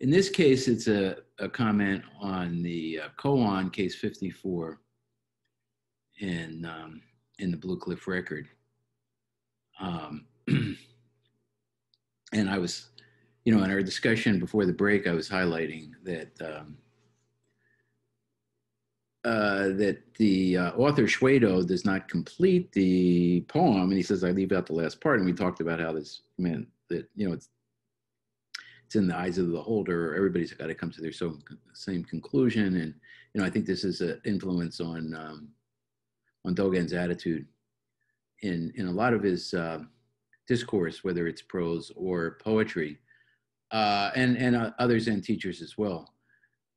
in this case, it's a, a comment on the uh, koan case 54 in, um, in the Blue Cliff record. Um, and I was, you know, in our discussion before the break, I was highlighting that um, uh, that the uh, author Xuedou does not complete the poem, and he says I leave out the last part. And we talked about how this meant that you know it's it's in the eyes of the beholder. Everybody's got to come to their so, same conclusion, and you know I think this is an influence on um, on Dogen's attitude in in a lot of his uh, discourse, whether it's prose or poetry, uh, and and uh, others and teachers as well.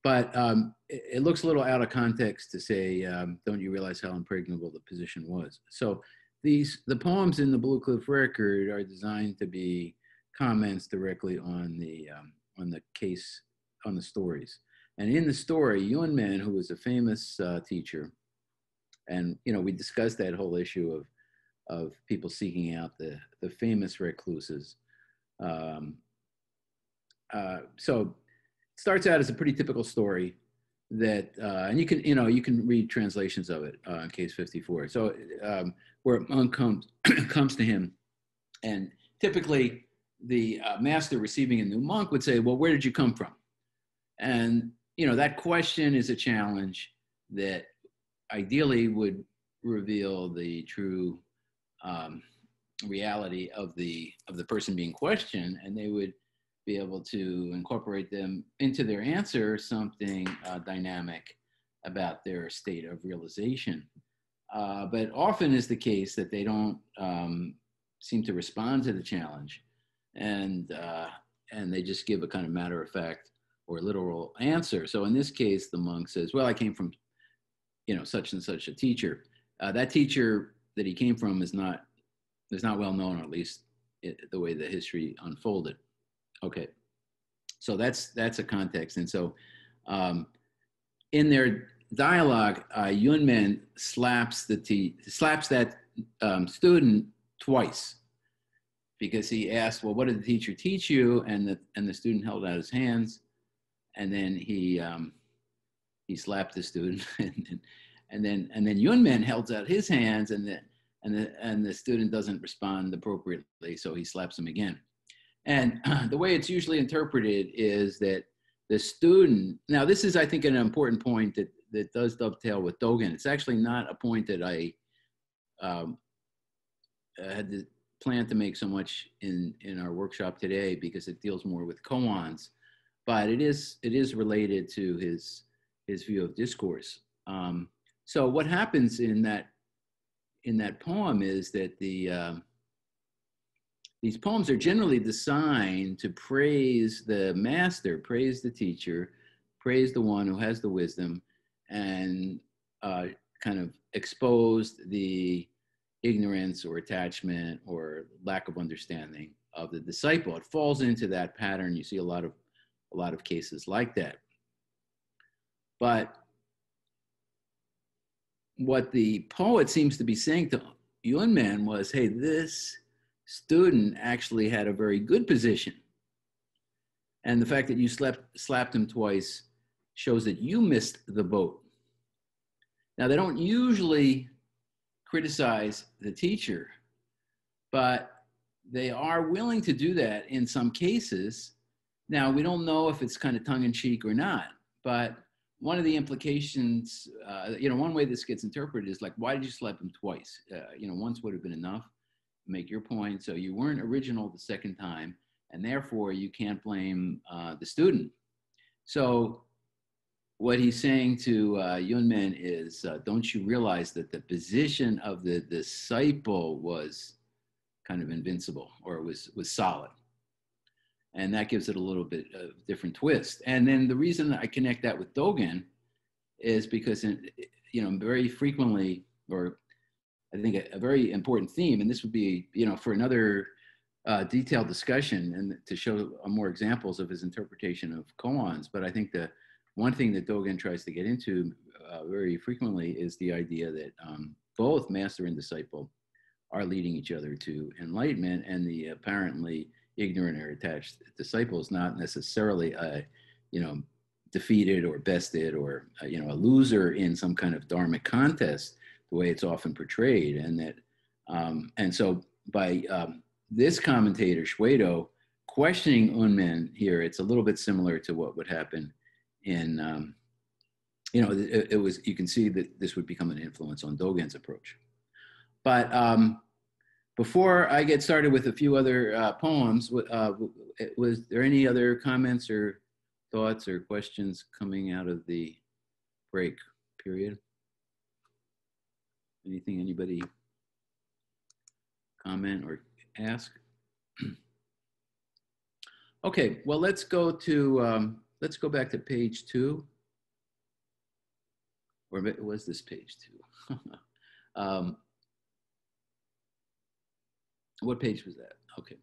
But um, it, it, looks a little out of context to say, um, "Don't you realize how impregnable the position was?" So these the poems in the Blue Cliff Record are designed to be comments directly on the um, on the case on the stories. And in the story, Yun Men, who was a famous uh, teacher, and you know we discussed that whole issue of of people seeking out the the famous recluses. Um, uh, so it starts out as a pretty typical story that uh, and you can you know you can read translations of it uh, in case 54 so um, where monk comes comes to him and typically the uh, master receiving a new monk would say, well, where did you come from? And, you know, that question is a challenge that ideally would reveal the true um, reality of the, of the person being questioned, and they would be able to incorporate them into their answer something uh, dynamic about their state of realization. Uh, but often is the case that they don't um, seem to respond to the challenge and uh, and they just give a kind of matter of fact or literal answer. So in this case, the monk says, "Well, I came from, you know, such and such a teacher. Uh, that teacher that he came from is not is not well known, or at least it, the way the history unfolded." Okay, so that's that's a context, and so um, in their dialogue, uh, Yunmen slaps the te- slaps that um, student twice because he asked, well, what did the teacher teach you? And the, and the student held out his hands and then he, um, he slapped the student and, and, and then, and then Yunmen held out his hands and the, and the, and the student doesn't respond appropriately. So he slaps him again. And uh, the way it's usually interpreted is that the student, now this is, I think, an important point that, that does dovetail with Dogen. It's actually not a point that I um, had to plan to make so much in in our workshop today because it deals more with koans, but it is it is related to his his view of discourse. Um, so what happens in that in that poem is that the um, these poems are generally designed to praise the master, praise the teacher, praise the one who has the wisdom, and uh, kind of expose the ignorance or attachment or lack of understanding of the disciple. It falls into that pattern. You see a lot of a lot of cases like that. But what the poet seems to be saying to Yunmen was, hey, this student actually had a very good position. And the fact that you slept, slapped him twice shows that you missed the boat. Now, they don't usually criticize the teacher, but they are willing to do that in some cases. Now, we don't know if it's kind of tongue in cheek or not, but one of the implications, uh, you know, one way this gets interpreted is like, why did you slap him twice? Uh, you know, once would have been enough make your point. So you weren't original the second time, and therefore you can't blame uh, the student. So what he's saying to uh, Yunmen is, uh, don't you realize that the position of the disciple was kind of invincible or was, was solid? And that gives it a little bit of different twist. And then the reason I connect that with Dogen is because, in, you know, very frequently, or I think a, a, very important theme, and this would be, you know, for another uh, detailed discussion and to show more examples of his interpretation of koans. But I think the one thing that Dogen tries to get into uh, very frequently is the idea that um, both master and disciple are leading each other to enlightenment, and the apparently ignorant or attached disciple is not necessarily a, you know, defeated or bested or uh, you know a loser in some kind of dharmic contest, the way it's often portrayed, and that um, and so by um, this commentator Xuedou questioning Yunmen here, it's a little bit similar to what would happen in um, you know it, it, was you can see that this would become an influence on Dogen's approach, but um, before I get started with a few other uh, poems, uh, was there any other comments or thoughts or questions coming out of the break period? Anything anybody comment or ask? okay, well, let's go to, um, let's go back to page two. Or was this page two? um, what page was that? Okay,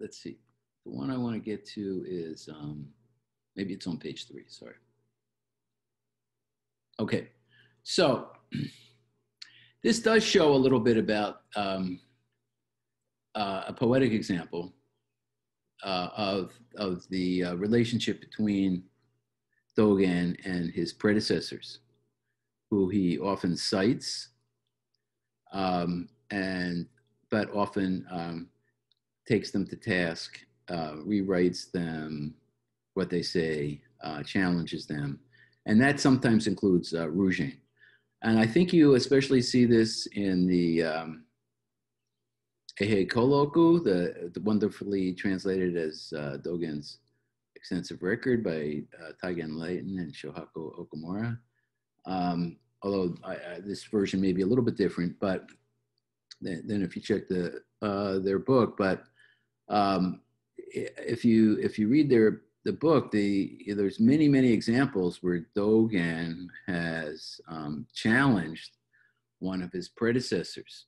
let's see. The one I want to get to is um, maybe it's on page three. Sorry. Okay, so this does show a little bit about um, uh, a poetic example uh, of of the uh, relationship between Dogen and his predecessors, who he often cites, um, and but often um, takes them to task, uh, rewrites them, what they say, uh, challenges them. And that sometimes includes uh, And I think you especially see this in the um, Eihei Koroku, the, the wonderfully translated as uh, Dogen's extensive record by uh, Taigen Leighton and Shohaku Okamura. Um, although I, I, this version may be a little bit different, but then, then if you check the uh, their book. But um, if you if you read their the book, the there's many many examples where Dogen has um, challenged one of his predecessors,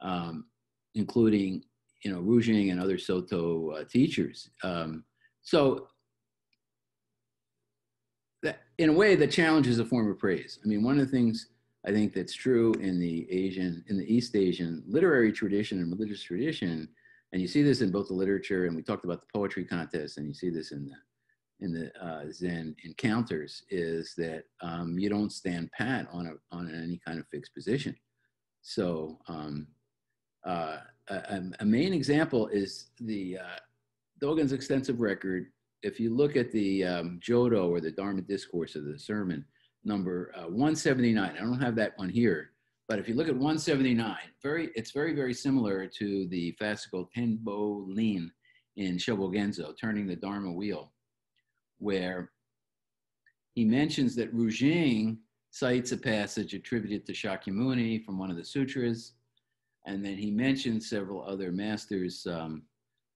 um, including you know Rujing and other Soto uh, teachers. Um, so that in a way, the challenge is a form of praise. I mean, one of the things I think that's true in the Asian, in the East Asian literary tradition and religious tradition. And you see this in both the literature, and we talked about the poetry contest, and you see this in the in the uh, Zen encounters, is that um, you don't stand pat on a, on any kind of fixed position. So um, uh, a, a, main example is the uh, Dogen's extensive record. If you look at the um, Jodo or the Dharma discourse of the sermon, number uh, 179. I don't have that one here, but if you look at 179, very, it's very, very similar to the fascicle Tenborin in Shobogenzo, turning the Dharma wheel, where he mentions that Rujing cites a passage attributed to Shakyamuni from one of the sutras, and then he mentions several other masters um,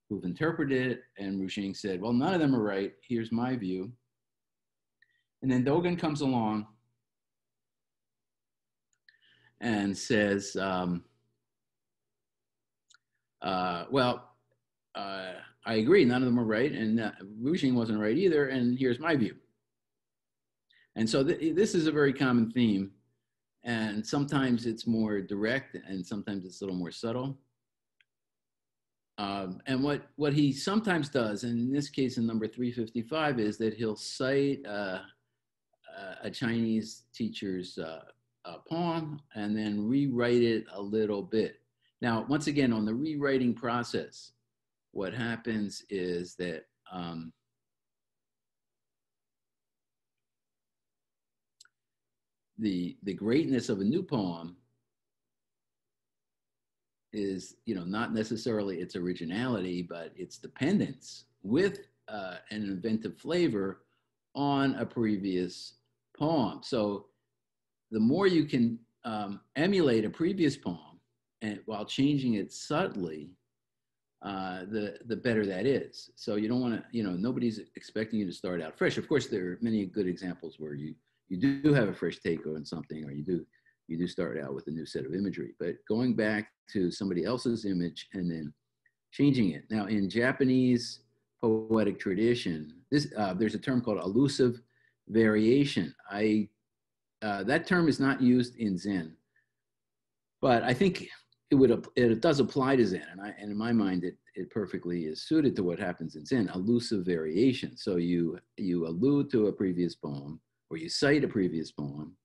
who've interpreted it, and Rujing said, well, none of them are right. Here's my view. And then Dogen comes along and says, um, uh, well, uh, I agree, none of them are right, and uh, wasn't right either, and here's my view. And so th this is a very common theme, and sometimes it's more direct, and sometimes it's a little more subtle. Um, and what, what he sometimes does, and in this case in number 355, is that he'll cite uh, a Chinese teacher's uh, poem and then rewrite it a little bit. Now, once again, on the rewriting process, what happens is that um, the the greatness of a new poem is you know not necessarily its originality but its dependence with uh, an inventive flavor on a previous poem. So the more you can um, emulate a previous poem and while changing it subtly, uh, the the better that is. So you don't want to, you know, nobody's expecting you to start out fresh. Of course, there are many good examples where you you do have a fresh take on something, or you do you do start out with a new set of imagery. But going back to somebody else's image and then changing it. Now, in Japanese poetic tradition, this uh, there's a term called allusive variation. I uh, that term is not used in Zen, but I think it would it does apply to Zen, and I and in my mind it it perfectly is suited to what happens in Zen, allusive variation. So you you allude to a previous poem, or you cite a previous poem,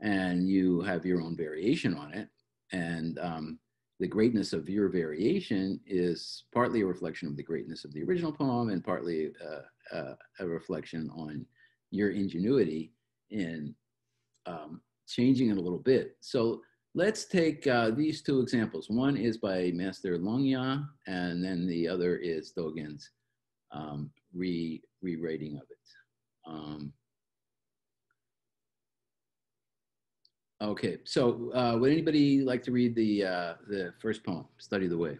and you have your own variation on it, and um, the greatness of your variation is partly a reflection of the greatness of the original poem, and partly uh, uh, a reflection on your ingenuity in um, changing it a little bit. So let's take uh, these two examples. One is by Master Longya, and then the other is Dogen's um, re rewriting of it. Um, okay, so uh, would anybody like to read the uh, the first poem, "Study the Way"?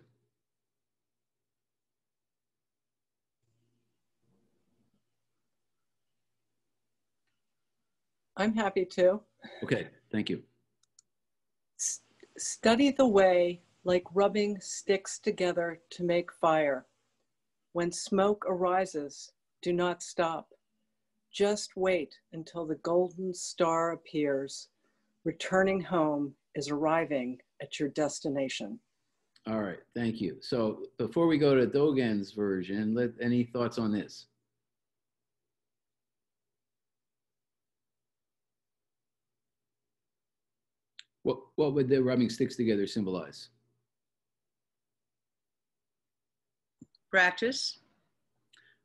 I'm happy to. Okay, thank you. Study the way like rubbing sticks together to make fire. When smoke arises, do not stop. Just wait until the golden star appears. Returning home is arriving at your destination. All right, thank you. So before we go to Dogen's version, let any thoughts on this? What, what would the rubbing sticks together symbolize? Practice.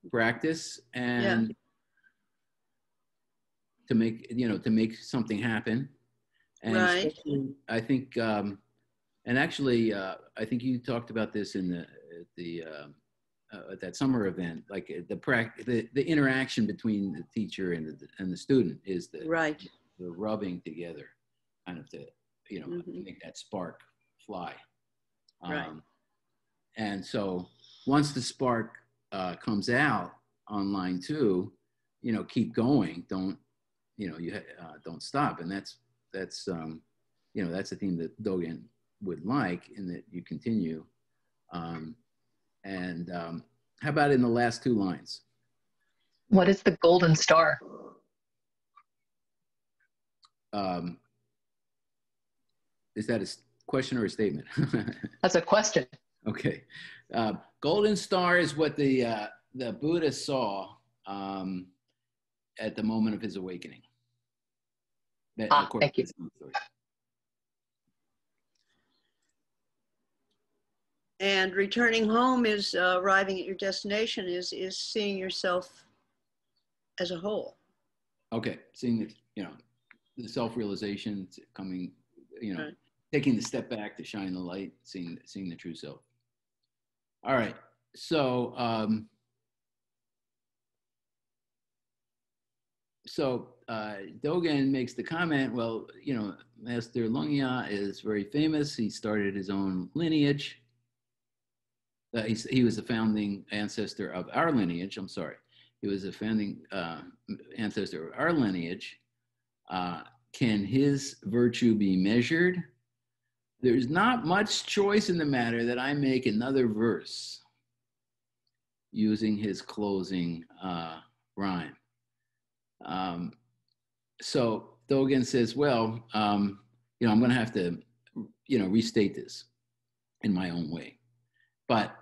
Practice and yeah. to make, you know, to make something happen. And right. I think, um, and actually, uh, I think you talked about this in the, the, uh, uh, at that summer event, like uh, the, practice, the the interaction between the teacher and the and the student is the right the rubbing together, kind of the you know, mm-hmm. make that spark fly. Um, right. And so once the spark uh, comes out on line two, you know, keep going. Don't, you know, you uh, don't stop. And that's, that's, um, you know, that's a theme that Dogen would like and that you continue. Um, and um, how about in the last two lines? What is the golden star? Um, is that a question or a statement? That's a question. Okay. Uh, golden star is what the, uh, the Buddha saw um, at the moment of his awakening. That, ah, thank you. And returning home is uh, arriving at your destination is is seeing yourself as a whole. Okay, seeing the you know the self realization coming, you know, right taking the step back to shine the light, seeing seeing the true self. All right, so um, so uh, Dogen makes the comment. Well, you know, Master Longya is very famous. He started his own lineage. Uh, he, he was a founding ancestor of our lineage. I'm sorry, he was a founding uh, ancestor of our lineage. Uh, can his virtue be measured? There's not much choice in the matter that I make another verse using his closing uh, rhyme. Um, so Dogen says, well, um, you know, I'm going to have to, you know, restate this in my own way. But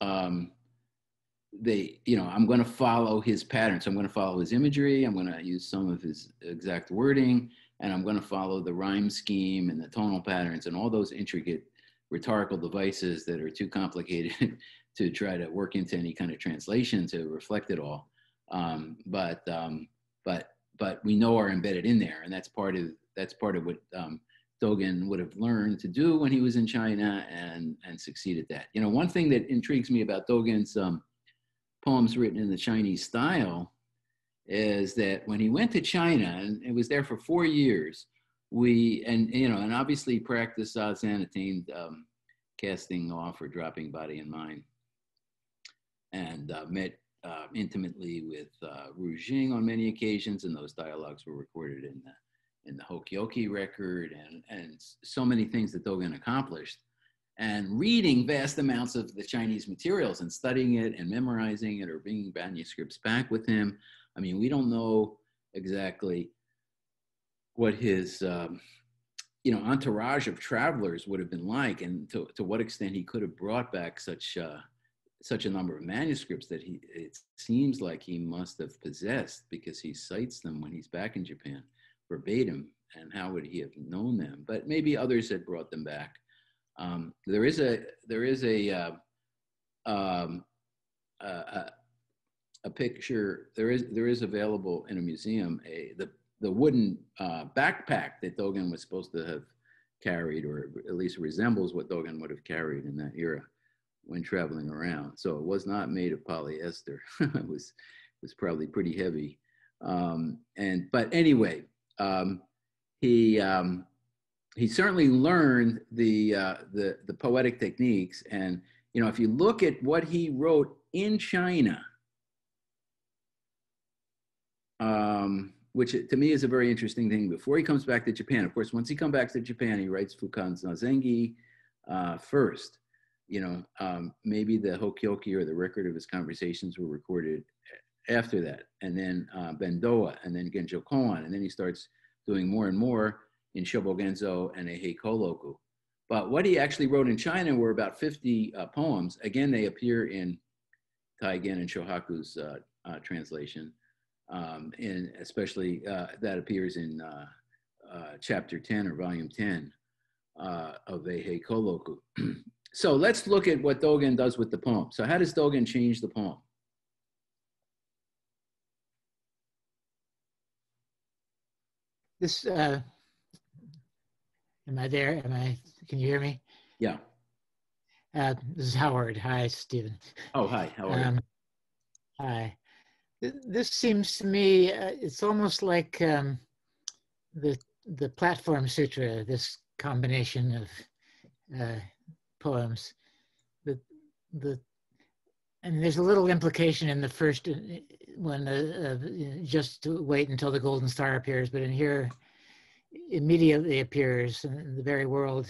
um, they, you know, I'm going to follow his pattern. So I'm going to follow his imagery. I'm going to use some of his exact wording and I'm going to follow the rhyme scheme and the tonal patterns and all those intricate rhetorical devices that are too complicated to try to work into any kind of translation to reflect it all. Um, but um, but but we know are embedded in there, and that's part of that's part of what um, Dogen would have learned to do when he was in China and and succeeded that. You know, one thing that intrigues me about Dogen's um, poems written in the Chinese style is that when he went to China and it was there for four years, we and you know and obviously practiced Zazen attained um, casting off or dropping body and mind, and uh, met uh, intimately with uh, Ru Jing on many occasions, and those dialogues were recorded in the in the Hokyoki record, and and so many things that Dogen accomplished. And reading vast amounts of the Chinese materials and studying it and memorizing it or bringing manuscripts back with him I mean, we don't know exactly what his, um, you know entourage of travelers would have been like, and to, to what extent he could have brought back such uh, such a number of manuscripts that he it seems like he must have possessed because he cites them when he's back in Japan verbatim. And how would he have known them? But maybe others had brought them back. Um, there is a there is a uh, um, a, a picture there is there is available in a museum a the the wooden uh, backpack that Dogen was supposed to have carried, or at least resembles what Dogen would have carried in that era when traveling around. So it was not made of polyester. it was it was probably pretty heavy. Um, and but anyway, um, he um, he certainly learned the uh, the the poetic techniques. And you know, if you look at what he wrote in China. Um, which to me is a very interesting thing. Before he comes back to Japan, of course, once he comes back to Japan, he writes Fukan Zazengi uh, first. You know, um, maybe the Hokyoki or the record of his conversations were recorded after that, and then uh, Bendowa, and then Genjo Koan, and then he starts doing more and more in Shobogenzo and Eihei Koroku. But what he actually wrote in China were about 50 uh, poems. Again, they appear in Taigen and Shohaku's uh, uh, translation um, and especially uh, that appears in uh, uh, chapter 10 or volume 10 uh, of Eihei Koroku. so let's look at what Dogen does with the poem. So how does Dogen change the poem? This, uh, am I there? Am I, can you hear me? Yeah. Uh, this is Howard. Hi, Steven. Oh, hi. How are um? Hi this seems to me uh, it's almost like um, the the platform sutra this combination of uh, poems the the and there's a little implication in the first one uh, uh, just to wait until the golden star appears but in here immediately appears in the very world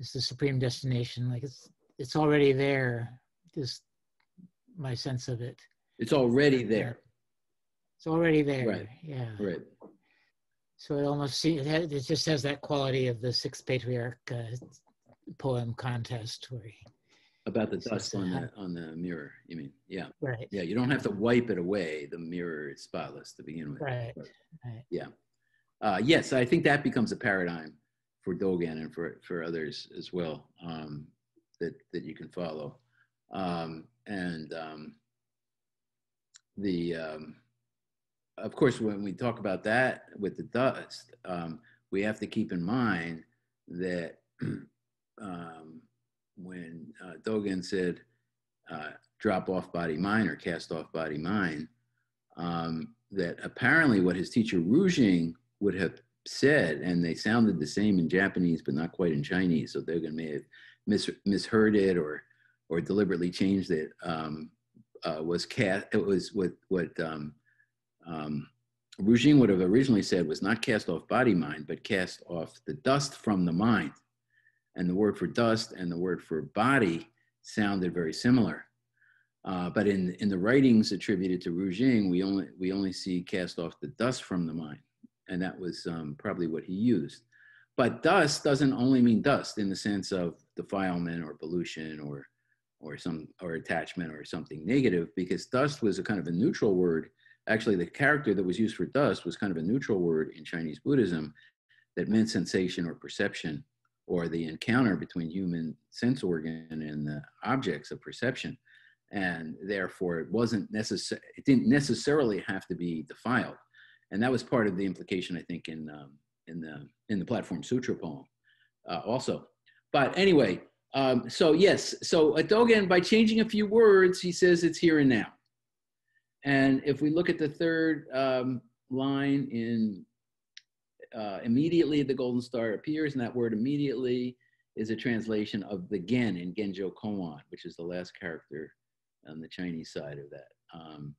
is the supreme destination like it's it's already there just my sense of it it's already there. It's already there. Right. Yeah. Right. So it almost seems it, it just has that quality of the sixth patriarch uh, poem contest where he, about the dust on the on the mirror. You mean? Yeah. Right. Yeah. You don't have to wipe it away. The mirror is spotless to begin with. Right. But, right. Yeah. Uh, yes, I think that becomes a paradigm for Dogen and for for others as well um, that that you can follow. Um, and um, the um, of course when we talk about that with the dust um, we have to keep in mind that um, when uh, dogen said uh, drop off body mind or cast off body mind um, that apparently what his teacher Rujing would have said and they sounded the same in japanese but not quite in chinese so dogen may have mis- misheard it or or deliberately changed it um, uh, was cast. It was what what um, um, Rujing would have originally said was not cast off body mind, but cast off the dust from the mind. And the word for dust and the word for body sounded very similar. Uh, but in in the writings attributed to Rujing, we only we only see cast off the dust from the mind, and that was um, probably what he used. But dust doesn't only mean dust in the sense of defilement or pollution or or some or attachment or something negative because dust was a kind of a neutral word actually the character that was used for dust was kind of a neutral word in chinese buddhism that meant sensation or perception or the encounter between human sense organ and the objects of perception. And therefore it wasn't necessary it didn't necessarily have to be defiled. And that was part of the implication i think in um, in the in the platform sutra poem uh, also. But anyway um, so yes, so Dogen, by changing a few words, he says it's here and now. And if we look at the third um, line in uh, immediately the golden star appears, and that word immediately is a translation of the gen in Genjo Koan, which is the last character on the Chinese side of that. Um,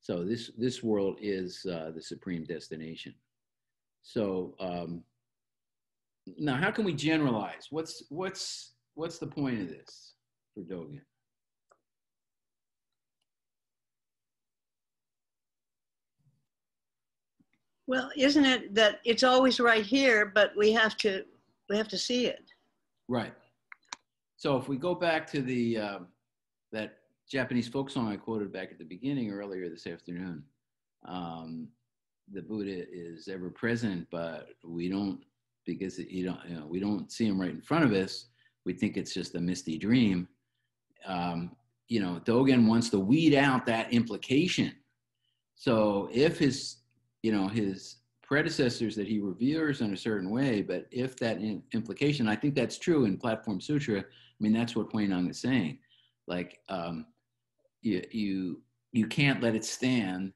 so this this world is uh, the supreme destination. So um, now, how can we generalize? What's what's what's the point of this for Dogen? Well, isn't it that it's always right here, but we have to we have to see it. Right. So if we go back to the uh, that Japanese folk song I quoted back at the beginning earlier this afternoon, um, the Buddha is ever present, but we don't because you don't you know we don't see him right in front of us. We think it's just a misty dream. Um, you know, Dogen wants to weed out that implication. So if his you know his predecessors that he reveres in a certain way, but if that in, implication, I think that's true in Platform Sutra. I mean, that's what Huineng is saying. Like, um, you, you, you can't let it stand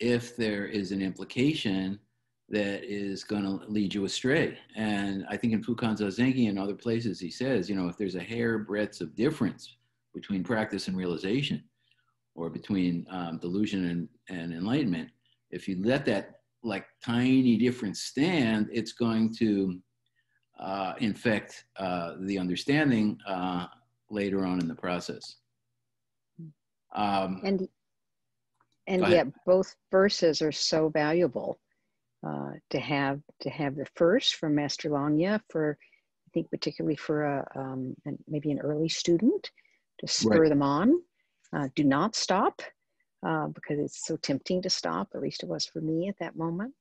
if there is an implication that is going to lead you astray. And I think in Fukan Zazengi and other places, he says, you know, if there's a hair breadth of difference between practice and realization, or between um, delusion and, and enlightenment, if you let that like tiny difference stand, it's going to uh, infect uh, the understanding uh, later on in the process. Um, and and yet both verses are so valuable uh, to have to have the first from Master Longya for I think particularly for a um, maybe an early student to spur right. them on. Uh, do not stop uh, because it's so tempting to stop. At least it was for me at that moment.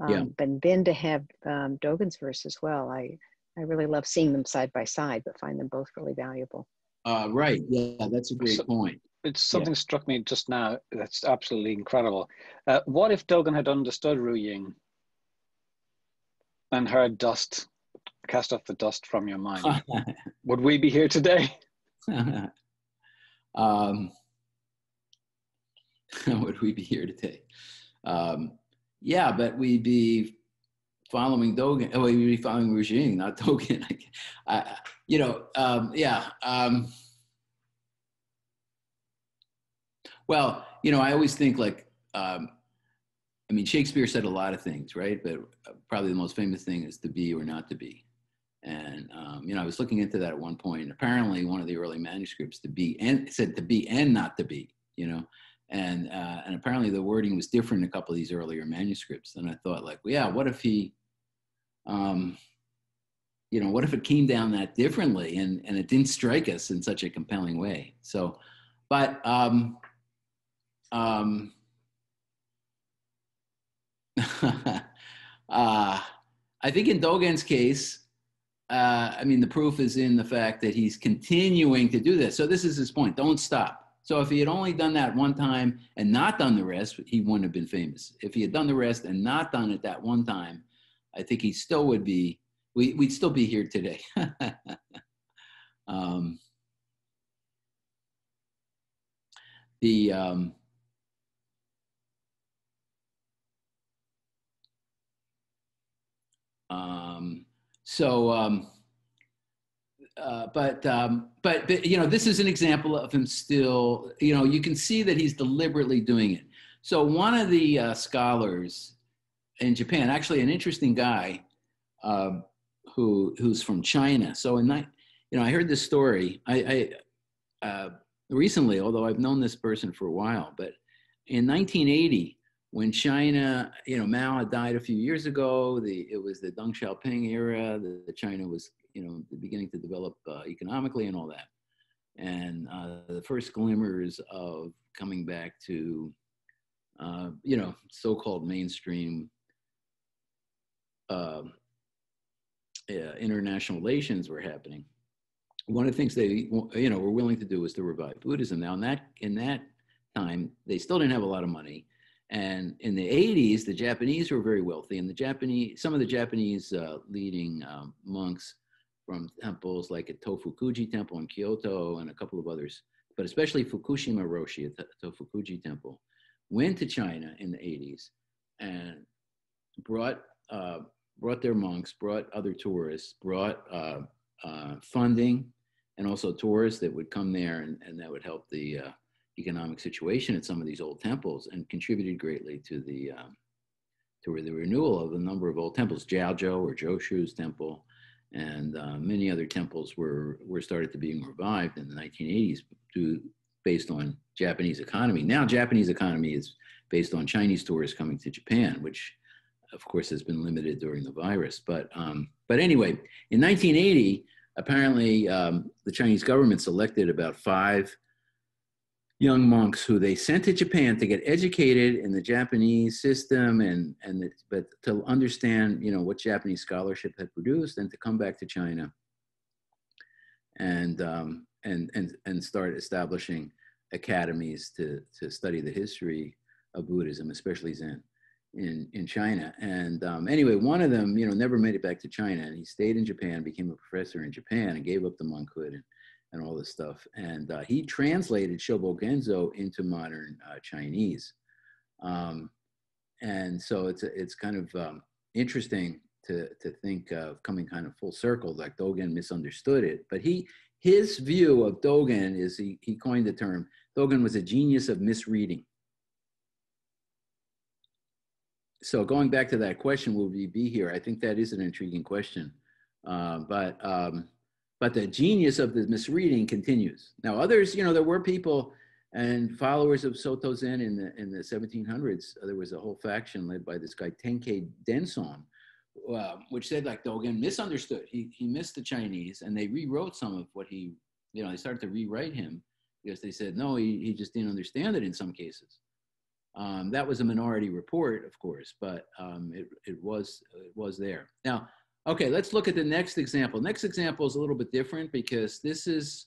Um, yeah. But then to have um, Dogen's verse as well. I I really love seeing them side by side, but find them both really valuable. Uh, right. Yeah, that's a great so, point. It's something yeah. struck me just now that's absolutely incredible. Uh, what if Dogen had understood Rujing and heard dust, cast off the dust from your mind? Would we be here today? um, would we be here today? Um, yeah, but we'd be following Dogen. Oh, we'd be following Rujing, not Dogen. I, you know, um, yeah. Um, well, you know, I always think like, um, I mean, Shakespeare said a lot of things, right? But uh, probably the most famous thing is to be or not to be. And um, you know, I was looking into that at one point. Apparently, one of the early manuscripts to be and said to be and not to be. You know, and uh, and apparently the wording was different in a couple of these earlier manuscripts. And I thought, like, well, yeah, what if he, um, you know, what if it came down that differently and and it didn't strike us in such a compelling way? So, but um, um, uh, I think in Dogen's case, uh, I mean, the proof is in the fact that he's continuing to do this. So this is his point: don't stop so if he had only done that one time and not done the rest, he wouldn't have been famous. If he had done the rest and not done it that one time, I think he still would be, we, would still be here today. um, the, um, um, so, um, uh, but, um, but but you know this is an example of him still. You know you can see that he's deliberately doing it. So one of the uh, scholars in Japan, actually an interesting guy, uh, who who's from China. So in that, you know, I heard this story. I, I uh, recently, although I've known this person for a while, but in 1980, when China, you know, Mao had died a few years ago. The it was the Deng Xiaoping era. The, the China was you know, beginning to develop uh, economically and all that. And uh, the first glimmers of coming back to, uh, you know, so-called mainstream um, international relations were happening. One of the things they, you know, were willing to do was to revive Buddhism. Now, in that in that time, they still didn't have a lot of money. And in the 80s, the Japanese were very wealthy, and the Japanese, some of the Japanese uh, leading um, monks from temples like at Tofukuji Temple in Kyoto and a couple of others, but especially Fukushima Roshi at Tofukuji Temple, went to China in the 80s and brought, uh, brought their monks, brought other tourists, brought uh, uh, funding, and also tourists that would come there and, and that would help the uh, economic situation at some of these old temples and contributed greatly to the um, to the renewal of a number of old temples, Zhaozhou or Joshu's temple, and uh, many other temples were were started to being revived in the 1980s to, based on Japanese economy. Now Japanese economy is based on Chinese tourists coming to Japan, which of course, has been limited during the virus. But, um, but anyway, in 1980, apparently um, the Chinese government selected about five young monks who they sent to Japan to get educated in the Japanese system and, and the, but to understand, you know, what Japanese scholarship had produced and to come back to China and, um, and, and, and start establishing academies to, to study the history of Buddhism, especially Zen in, in China. And um, anyway, one of them, you know, never made it back to China and he stayed in Japan, became a professor in Japan and gave up the monkhood and, and all this stuff. And uh, he translated Shobo Genzo into modern uh, Chinese. Um, and so it's, it's kind of um, interesting to, to think of coming kind of full circle, like Dogen misunderstood it. But he, his view of Dogen is he, he coined the term, Dogen was a genius of misreading. so going back to that question, will we be here? I think that is an intriguing question. Uh, but um, but the genius of the misreading continues. Now, others, you know, there were people and followers of Soto Zen in the in the 1700s. There was a whole faction led by this guy Tenkei Denson, uh, which said like Dogen misunderstood. He he missed the Chinese, and they rewrote some of what he, you know, they started to rewrite him because they said no, he he just didn't understand it in some cases. Um, that was a minority report, of course, but um, it, it, was, it was there. Now, okay, let's look at the next example. Next example is a little bit different because this is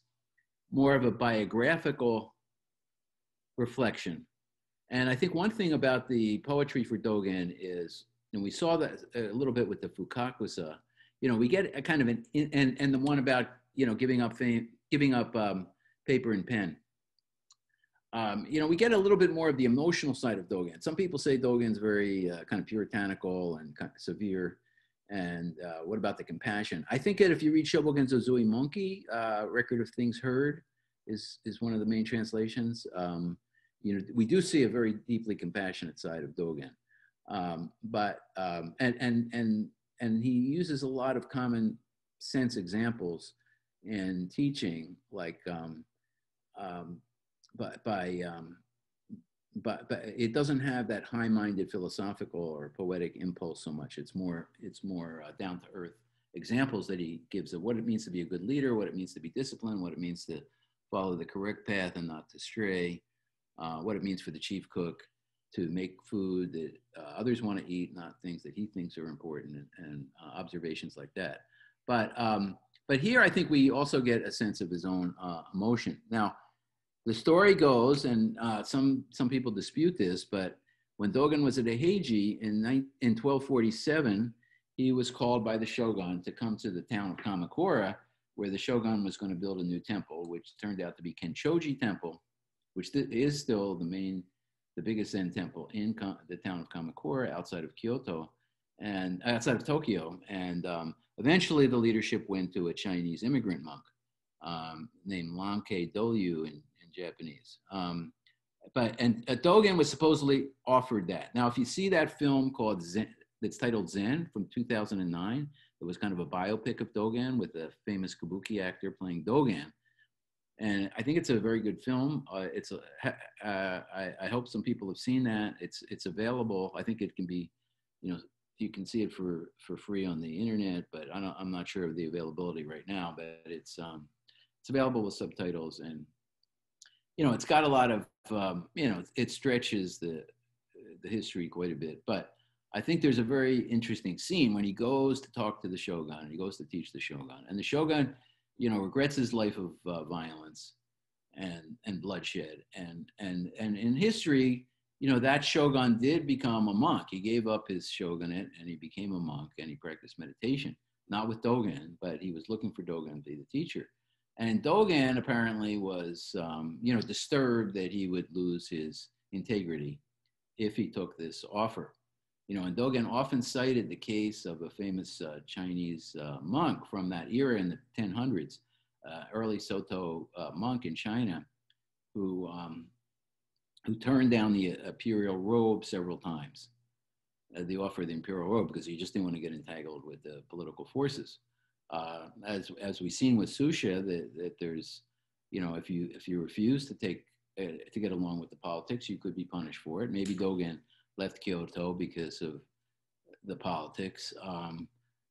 more of a biographical reflection. And I think one thing about the poetry for Dogen is, and we saw that a little bit with the Fukakusa, you know, we get a kind of an, and, and the one about, you know, giving up fame, giving up um, paper and pen um, you know, we get a little bit more of the emotional side of Dogen. Some people say Dogen's very uh, kind of puritanical and kind of severe. And uh, what about the compassion? I think that if you read Shobogenzo Zuimonki, uh, Record of Things Heard is, is one of the main translations. Um, you know, we do see a very deeply compassionate side of Dogen. Um, but, um, and, and, and, and he uses a lot of common sense examples in teaching, like, um, um, but by um, but but it doesn't have that high-minded philosophical or poetic impulse so much. It's more it's more uh, down to earth examples that he gives of what it means to be a good leader, what it means to be disciplined, what it means to follow the correct path and not to stray, uh, what it means for the chief cook to make food that uh, others want to eat, not things that he thinks are important, and, and uh, observations like that. But um, but here I think we also get a sense of his own uh, emotion. Now the story goes, and uh, some, some people dispute this, but when Dogen was at Eiheiji in, in 1247, he was called by the shogun to come to the town of Kamakura, where the shogun was going to build a new temple, which turned out to be Kenchoji Temple, which is still the main, the biggest Zen temple in the town of Kamakura, outside of Kyoto, and outside of Tokyo. And um, eventually, the leadership went to a Chinese immigrant monk um, named Rankei Doryu in Japanese. Um, but and uh, Dogen was supposedly offered that. Now, if you see that film called Zen, that's titled Zen from 2009, it was kind of a biopic of Dogen with a famous kabuki actor playing Dogen. And I think it's a very good film. Uh, it's a, uh, I, I, hope some people have seen that. It's it's available. I think it can be, you know, you can see it for for free on the internet. But I am not sure of the availability right now. But it's um, it's available with subtitles and you know, it's got a lot of, um, you know, it stretches the the history quite a bit. But I think there's a very interesting scene when he goes to talk to the shogun. He goes to teach the shogun, and the shogun, you know, regrets his life of uh, violence and and bloodshed. And and and in history, you know, that shogun did become a monk. He gave up his shogunate and he became a monk, and he practiced meditation. Not with Dogen, but he was looking for Dogen to be the teacher. And Dogen apparently was, um, you know, disturbed that he would lose his integrity if he took this offer. You know, and Dogen often cited the case of a famous uh, Chinese uh, monk from that era in the 1000s, uh, early Soto uh, monk in China, who um, who turned down the uh, imperial robe several times, uh, the offer of the imperial robe, because he just didn't want to get entangled with the political forces uh, as as we've seen with Susha, that, that there's, you know, if you if you refuse to take uh, to get along with the politics, you could be punished for it. Maybe Dogen left Kyoto because of the politics. Um,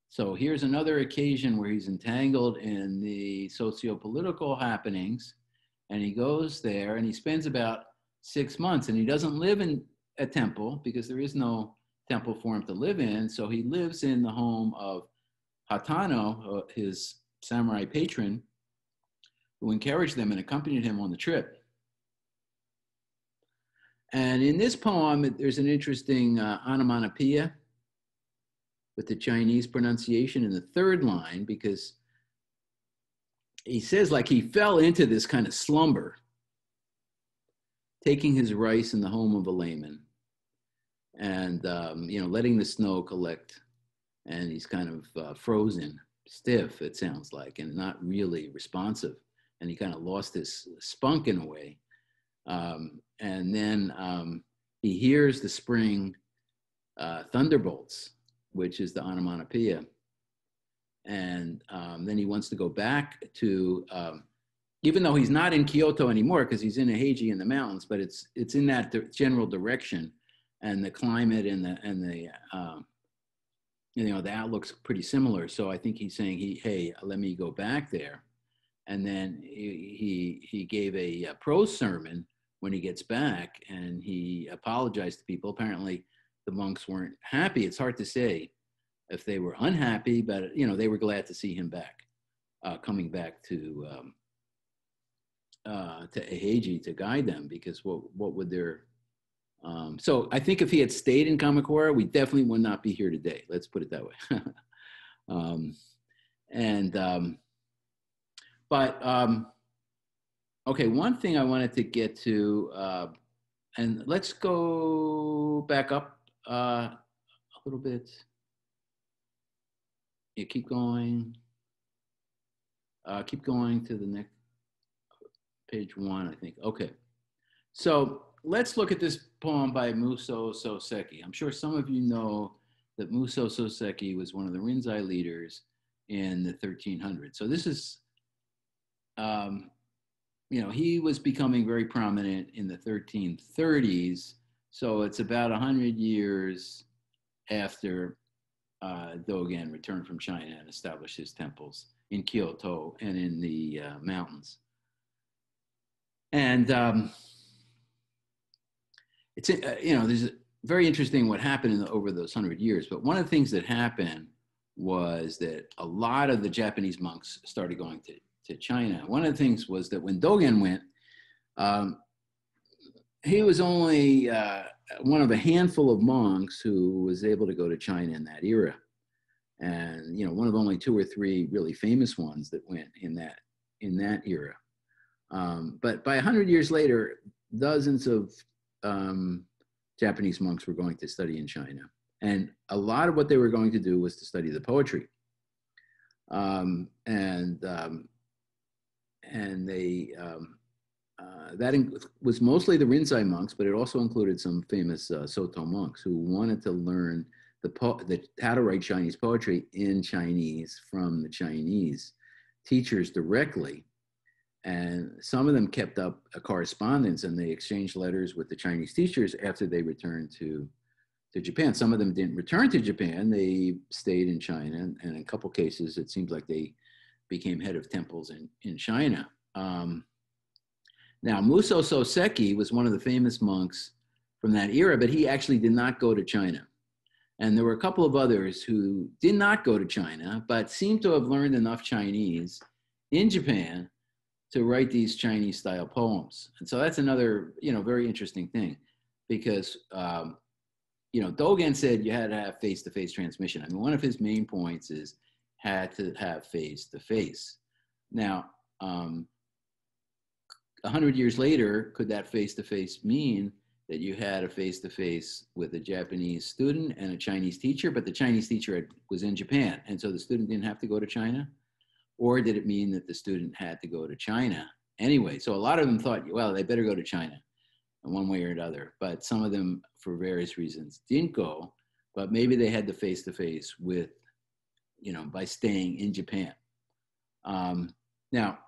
so here's another occasion where he's entangled in the socio-political happenings, and he goes there and he spends about six months, and he doesn't live in a temple because there is no temple for him to live in. So he lives in the home of Hatano, uh, his samurai patron, who encouraged them and accompanied him on the trip. And in this poem, there's an interesting uh, onomatopoeia with the Chinese pronunciation in the third line because he says like he fell into this kind of slumber, taking his rice in the home of a layman and, um, you know, letting the snow collect. And he's kind of uh, frozen, stiff, it sounds like, and not really responsive. And he kind of lost his spunk in a way. Um, and then um, he hears the spring uh, thunderbolts, which is the onomatopoeia. And um, then he wants to go back to, um, even though he's not in Kyoto anymore because he's in Eiheiji in the mountains, but it's it's in that general direction, and the climate and the and the um, you know the outlook's pretty similar. So I think he's saying he, hey, let me go back there, and then he he, gave a, a prose sermon when he gets back and he apologized to people. Apparently, the monks weren't happy. It's hard to say if they were unhappy, but you know they were glad to see him back, uh, coming back to um, uh, to Eiheiji to guide them because what what would their um, so I think if he had stayed in Kamakura, we definitely would not be here today. Let's put it that way. um, and um, but um, Okay, one thing I wanted to get to, uh, and let's go back up uh, a little bit. Yeah, keep going. Uh, keep going to the next page one, I think. Okay, so let's look at this poem by Muso Soseki. I'm sure some of you know that Muso Soseki was one of the Rinzai leaders in the 1300s. So this is um, you know, he was becoming very prominent in the 1330s. So it's about 100 years after uh, Dogen returned from China and established his temples in Kyoto and in the uh, mountains. And um, it's, uh, you know, there's very interesting what happened the, over those 100 years. But one of the things that happened was that a lot of the Japanese monks started going to to China. One of the things was that when Dogen went, um, he was only uh, one of a handful of monks who was able to go to China in that era. And, you know, one of only two or three really famous ones that went in that, in that era. Um, but by 100 years later, dozens of um, Japanese monks were going to study in China. And a lot of what they were going to do was to study the poetry. Um, and um, and they um, uh, that was mostly the Rinzai monks, but it also included some famous uh, Soto monks who wanted to learn the, po- the how to write Chinese poetry in Chinese from the Chinese teachers directly. And some of them kept up a correspondence and they exchanged letters with the Chinese teachers after they returned to, to Japan. Some of them didn't return to Japan, they stayed in China. And, in a couple cases, it seems like they became head of temples in, in China. Um, now, Muso Soseki was one of the famous monks from that era, but he actually did not go to China. And there were a couple of others who did not go to China, but seemed to have learned enough Chinese in Japan to write these Chinese style poems. And so that's another, you know, very interesting thing because, um, you know, Dogen said you had to have face to face transmission. I mean, one of his main points is had to have face to face. Now, um, a hundred years later, could that face to face mean that you had a face to face with a Japanese student and a Chinese teacher, but the Chinese teacher had, was in Japan, and so the student didn't have to go to China? Or did it mean that the student had to go to China anyway? So a lot of them thought, well, they better go to China in one way or another, but some of them, for various reasons, didn't go, but maybe they had the face to face with you know, by staying in Japan. Um, now,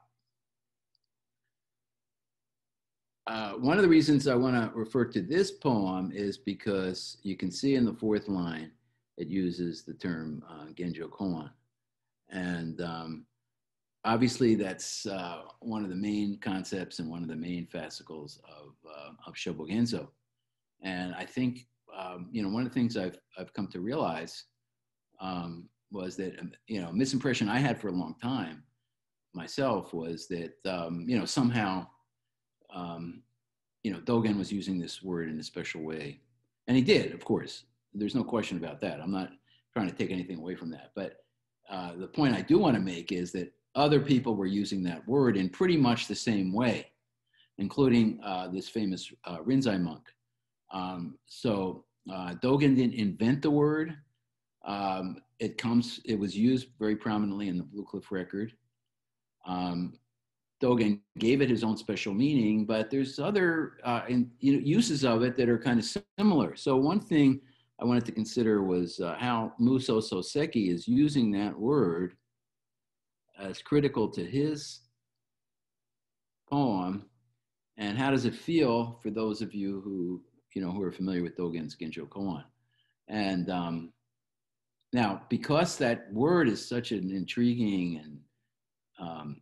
uh, one of the reasons I want to refer to this poem is because you can see in the fourth line it uses the term uh, Genjo Koan. And um, obviously that's uh, one of the main concepts and one of the main fascicles of, uh, of Shobogenzo. And I think, um, you know, one of the things I've, I've come to realize um, was that, um, you know, misimpression I had for a long time myself was that, um, you know, somehow, um, you know, Dogen was using this word in a special way. And he did, of course. There's no question about that. I'm not trying to take anything away from that. But uh, the point I do want to make is that other people were using that word in pretty much the same way, including uh, this famous uh, Rinzai monk. Um, so uh, Dogen didn't invent the word. Um, it comes, it was used very prominently in the Blue Cliff record. Um, Dogen gave it his own special meaning, but there's other uh, in, you know, uses of it that are kind of similar. So one thing I wanted to consider was uh, how Muso Soseki is using that word as critical to his poem, and how does it feel for those of you who you know who are familiar with Dogen's Genjo Koan? And um, now, because that word is such an intriguing and um,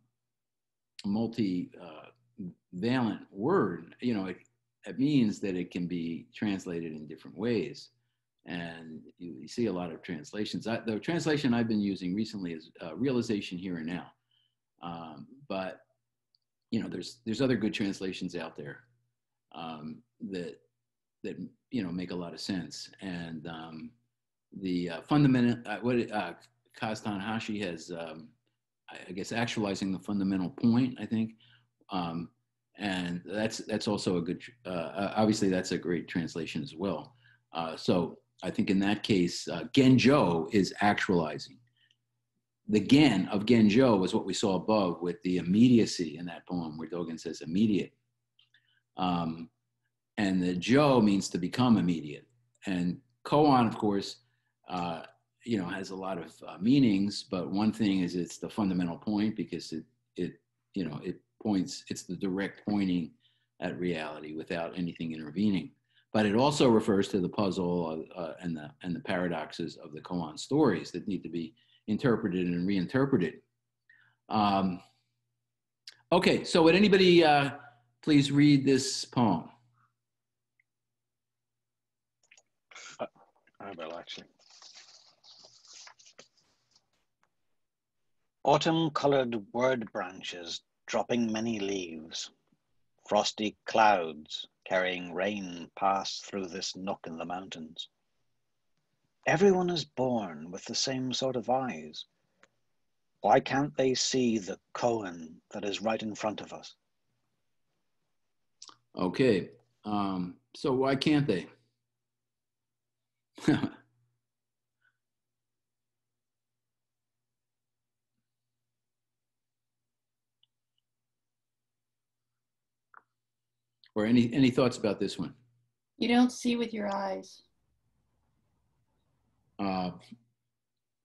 multi-valent uh, word, you know, it, it means that it can be translated in different ways and you, see a lot of translations. I, the translation I've been using recently is uh, realization here and now. Um, but you know, there's there's other good translations out there um, that that you know make a lot of sense. And um, the uh, fundamental uh, what uh, Kaz Tanahashi has, um, I guess, actualizing the fundamental point. I think. Um, and that's that's also a good. Uh, obviously, that's a great translation as well. Uh, so I think in that case, uh, Genjo is actualizing. The Gen of Genjo was what we saw above with the immediacy in that poem where Dogen says immediate. Um, and the Jo means to become immediate. And koan, of course, uh, you know, has a lot of uh, meanings, but one thing is it's the fundamental point because it, it, you know, it points, it's the direct pointing at reality without anything intervening but it also refers to the puzzle uh, and, the, and the paradoxes of the koan stories that need to be interpreted and reinterpreted. Um, okay, so would anybody uh, please read this poem? I will actually. Autumn colored word branches dropping many leaves, frosty clouds carrying rain pass through this nook in the mountains. Everyone is born with the same sort of eyes. Why can't they see the koan that is right in front of us? Okay, um, so why can't they? Or any any thoughts about this one? You don't see with your eyes. Uh,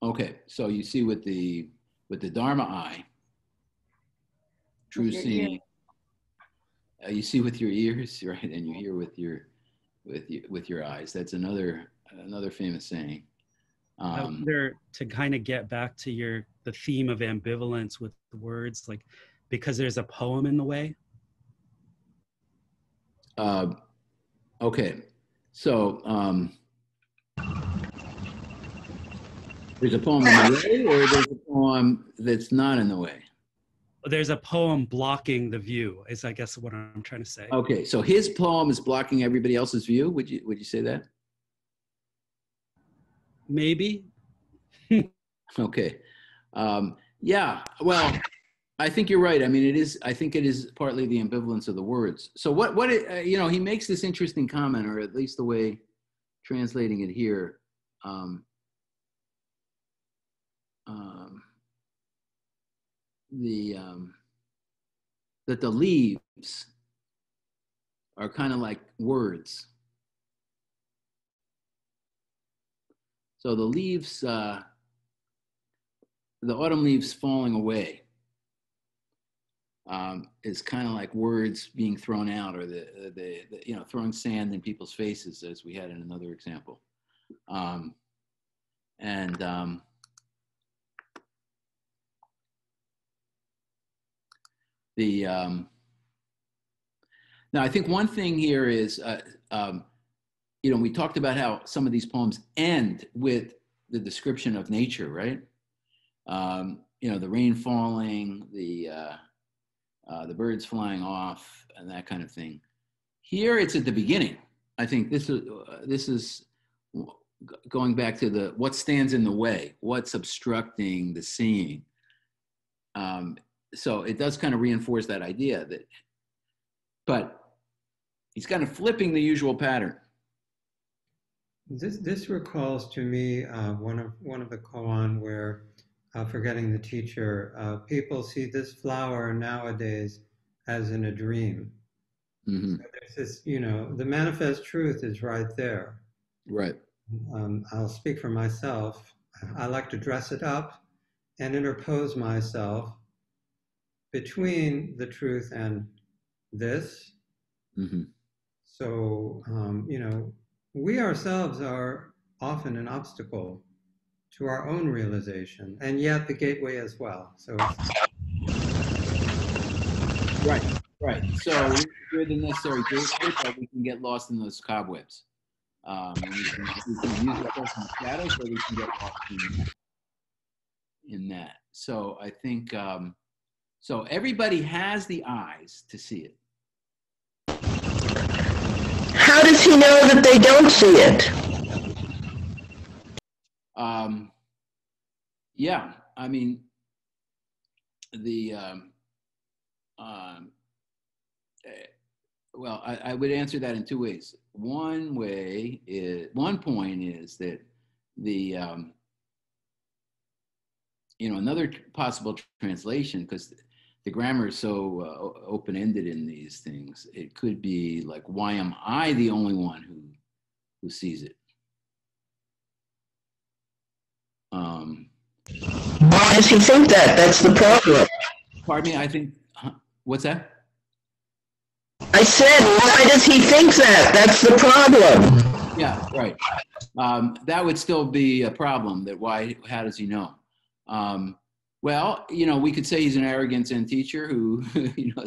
okay, so you see with the with the Dharma eye, true seeing. Uh, you see with your ears, right, and you hear with your with your, with your eyes. That's another another famous saying. Um, there to kind of get back to your the theme of ambivalence with the words, like because there's a poem in the way. Uh, okay, so um, there's a poem in the way, or there's a poem that's not in the way. There's a poem blocking the view. Is I guess what I'm trying to say. Okay, so his poem is blocking everybody else's view. Would you would you say that? Maybe. okay. Um, yeah. Well, I think you're right. I mean, it is. I think it is partly the ambivalence of the words. So what? What? It, uh, you know, he makes this interesting comment, or at least the way translating it here. Um, um, the um, that the leaves are kind of like words. So the leaves, uh, the autumn leaves falling away um, is kind of like words being thrown out or the, the, the, you know throwing sand in people's faces as we had in another example um, And um, the um, now I think one thing here is, uh, um, you know, we talked about how some of these poems end with the description of nature, right? Um, you know, the rain falling, the uh, uh, the birds flying off, and that kind of thing. Here, it's at the beginning. I think this is uh, this is going back to the what stands in the way, what's obstructing the seeing. Um, so it does kind of reinforce that idea that, but he's kind of flipping the usual pattern. This this recalls to me uh, one of one of the koan where, uh, forgetting the teacher, uh, people see this flower nowadays as in a dream. Mm-hmm. So there's this, you know, the manifest truth is right there. Right. Um, I'll speak for myself. I like to dress it up and interpose myself between the truth and this. Mm-hmm. So, um, you know, we ourselves are often an obstacle to our own realization, and yet the gateway as well. So, right, right. So we're the necessary gateway, but we can get lost in those cobwebs. Um, we, can, we can use ourselves in the shadows, or we can get lost in, in that. So I think um, so. Everybody has the eyes to see it. How does he know that they don't see it? Um, yeah, I mean, the um, um, eh, well, I, I, would answer that in two ways. One way is one point is that the um, you know another possible translation because the grammar is so uh, open-ended in these things. It could be like, why am I the only one who who sees it? Um, why does he think that? That's the problem. Pardon me. I think. Huh, what's that? I said, why does he think that? That's the problem. Yeah, right. Um, that would still be a problem. That why? How does he know? Um, well, you know, we could say he's an arrogant Zen teacher who, you know,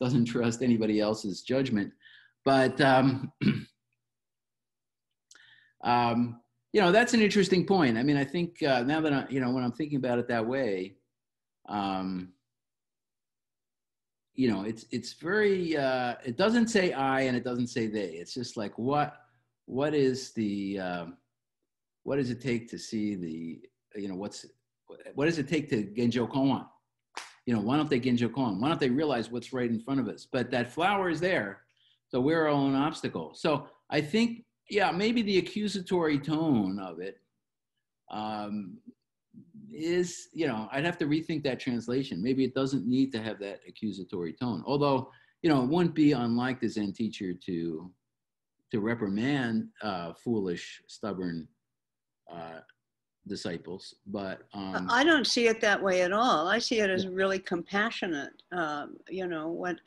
doesn't trust anybody else's judgment. But, um, um, you know, that's an interesting point. I mean, I think uh, now that I, you know, when I'm thinking about it that way, um, you know, it's it's very. Uh, it doesn't say I and it doesn't say they. It's just like what what is the um, what does it take to see the you know what's what does it take to Genjo Koan? You know, why don't they Genjo Koan? Why don't they realize what's right in front of us? But that flower is there, so we're our own obstacle. So I think, yeah, maybe the accusatory tone of it um, is, you know, I'd have to rethink that translation. Maybe it doesn't need to have that accusatory tone. Although, you know, it wouldn't be unlike the Zen teacher to to reprimand uh, foolish, stubborn uh, disciples, but um, I don't see it that way at all. I see it as really compassionate. Um, you know, when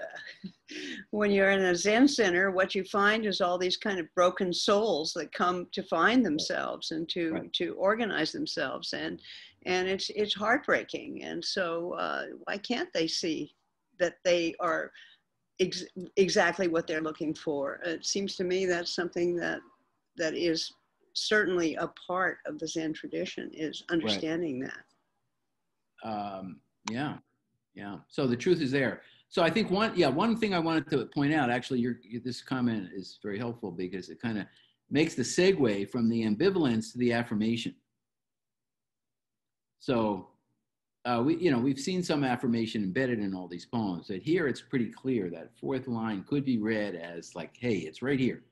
when you're in a Zen center, what you find is all these kind of broken souls that come to find themselves and to right. to organize themselves, and and it's it's heartbreaking. And so, uh, why can't they see that they are ex- exactly what they're looking for? It seems to me that's something that that is certainly a part of the Zen tradition is understanding right. that. Um, yeah, yeah. So the truth is there. So I think one, yeah, one thing I wanted to point out, actually, your, this comment is very helpful because it kind of makes the segue from the ambivalence to the affirmation. So uh, we, you know, we've seen some affirmation embedded in all these poems. That here it's pretty clear that fourth line could be read as like, "Hey, it's right here."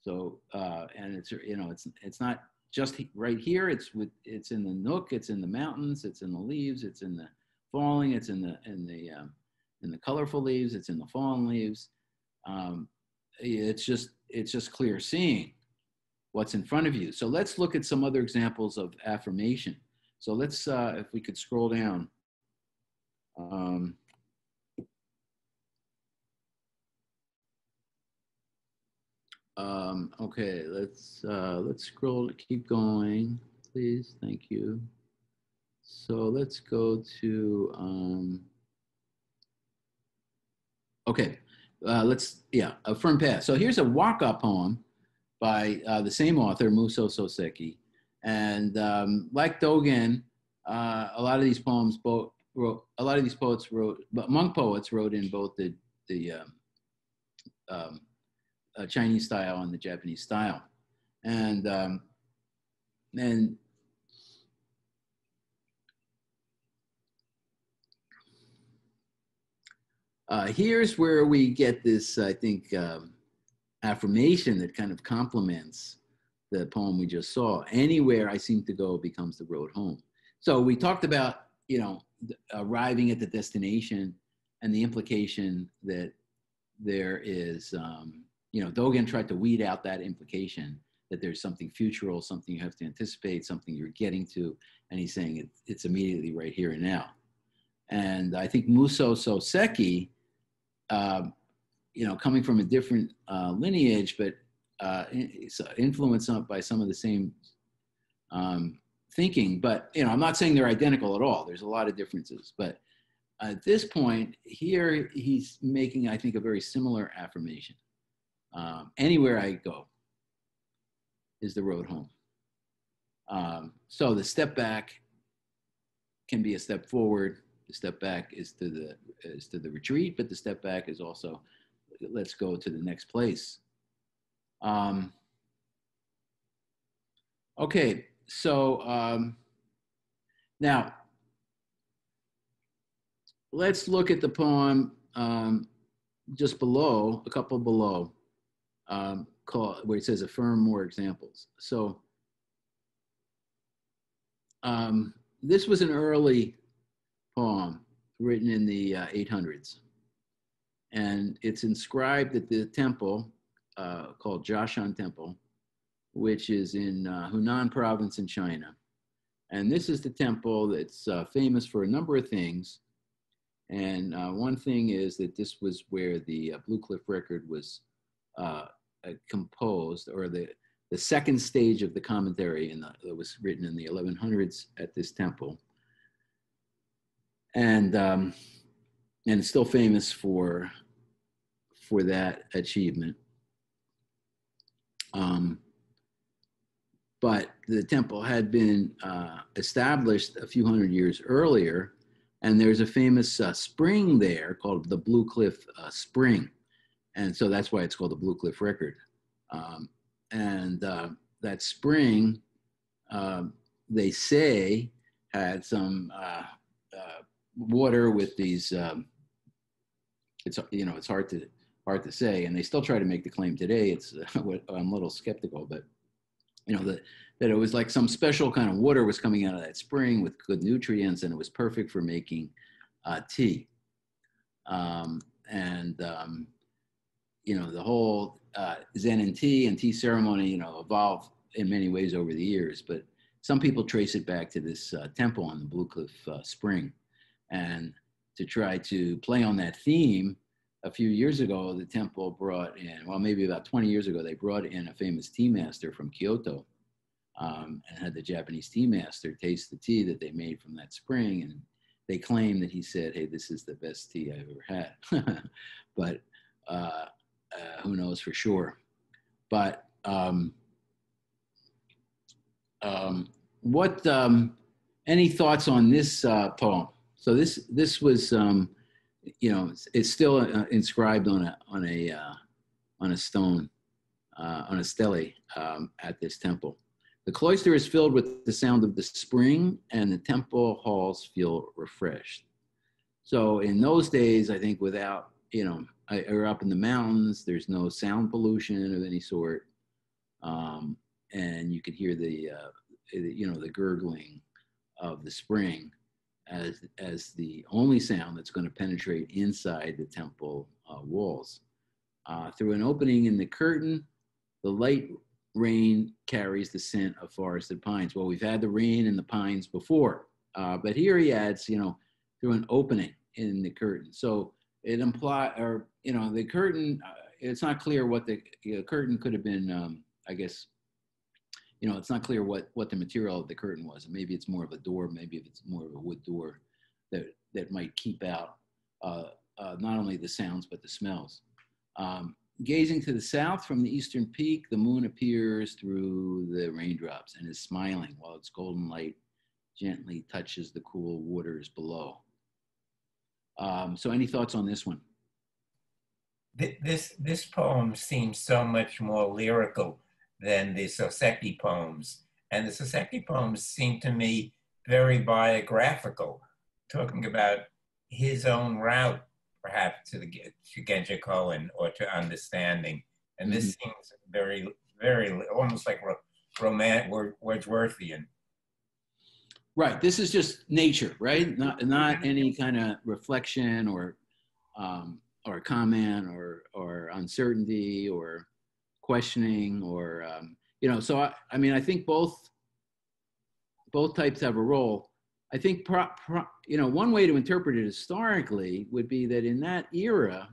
So, uh, and it's, you know, it's, it's not just right here. It's with, it's in the nook, it's in the mountains, it's in the leaves, it's in the falling, it's in the, in the, um, in the colorful leaves, it's in the fallen leaves. Um, it's just, it's just clear seeing what's in front of you. So let's look at some other examples of affirmation. So let's, uh, if we could scroll down. Um, Um, okay, let's uh, let's scroll, to keep going. please. Thank you. So let's go to, um, okay, uh, let's, yeah, a firm path. So here's a walk-up poem by uh, the same author, Muso Soseki. And um, like Dogen, uh, a lot of these poems both wrote, a lot of these poets wrote, but monk poets wrote in both the, the um, um, uh, Chinese style and the Japanese style. And, um, uh, here's where we get this, I think, um, affirmation that kind of complements the poem we just saw. Anywhere I seem to go becomes the road home. So we talked about, you know, arriving at the destination and the implication that there is, um, you know, Dogen tried to weed out that implication that there's something futural, something you have to anticipate, something you're getting to, and he's saying it, it's immediately right here and now. And I think Muso Soseki, uh, you know, coming from a different uh, lineage, but uh, influenced by some of the same um, thinking. But you know, I'm not saying they're identical at all. There's a lot of differences. But at this point, here he's making, I think, a very similar affirmation. Um, anywhere I go is the road home. Um, so the step back can be a step forward. The step back is to the is to the retreat, but the step back is also let's go to the next place. Um, okay, so um, now let's look at the poem um, just below, a couple below, um, where it says affirm more examples. So um, this was an early poem written in the uh, 800s. And it's inscribed at the temple uh, called Jiashan Temple, which is in uh, Hunan province in China. And this is the temple that's uh, famous for a number of things. And uh, one thing is that this was where the uh, Blue Cliff record was uh, composed, or the, the second stage of the commentary in the, that was written in the 1100s at this temple. And, um, and still famous for, for that achievement. Um, but the temple had been uh, established a few hundred years earlier, and there's a famous uh, spring there called the Blue Cliff uh, Spring, and so that's why it's called the Blue Cliff Record. Um, and uh, that spring, um, they say, had some uh, uh, water with these. Um, it's you know it's hard to hard to say, and they still try to make the claim today. It's I'm a little skeptical, but you know that that it was like some special kind of water was coming out of that spring with good nutrients, and it was perfect for making uh, tea. Um, and um, you know the whole uh, Zen and tea and tea ceremony, you know, evolved in many ways over the years. But some people trace it back to this uh, temple on the Blue Cliff uh, Spring, and to try to play on that theme a few years ago, the temple brought in, well, maybe about 20 years ago, they brought in a famous tea master from Kyoto um, and had the Japanese tea master taste the tea that they made from that spring. And they claim that he said, hey, this is the best tea I've ever had. but uh, uh, who knows for sure. But um, um, what, um, any thoughts on this uh, poem? So this, this was, um, you know, it's, it's still uh, inscribed on a on a uh, on a stone uh, on a stele um, at this temple. The cloister is filled with the sound of the spring, and the temple halls feel refreshed. So in those days, I think without you know, Or up in the mountains, there's no sound pollution of any sort, um, and you can hear the uh, you know the gurgling of the spring as, as the only sound that's going to penetrate inside the temple uh, walls. Uh, through an opening in the curtain, the light rain carries the scent of forested pines. Well, we've had the rain and the pines before, uh, but here he adds, you know, through an opening in the curtain. So it implies, or, you know, the curtain, uh, it's not clear what the you know, curtain could have been, um, I guess, you know, it's not clear what what the material of the curtain was. Maybe it's more of a door. Maybe it's more of a wood door that that might keep out uh, uh, not only the sounds but the smells. Um, gazing to the south from the eastern peak, the moon appears through the raindrops and is smiling while its golden light gently touches the cool waters below. Um, so, any thoughts on this one? This this poem seems so much more lyrical than the Soseki poems, and the Soseki poems seem to me very biographical, talking about his own route, perhaps to the to Genjo Koan or to understanding. And this mm-hmm. seems very, very almost like ro- romantic, Wordsworthian. Right. This is just nature, right? Not not any kind of reflection or um, or comment or or uncertainty or questioning or um, you know. So I, I mean, I think both both types have a role. I think pro, pro, you know one way to interpret it historically would be that in that era,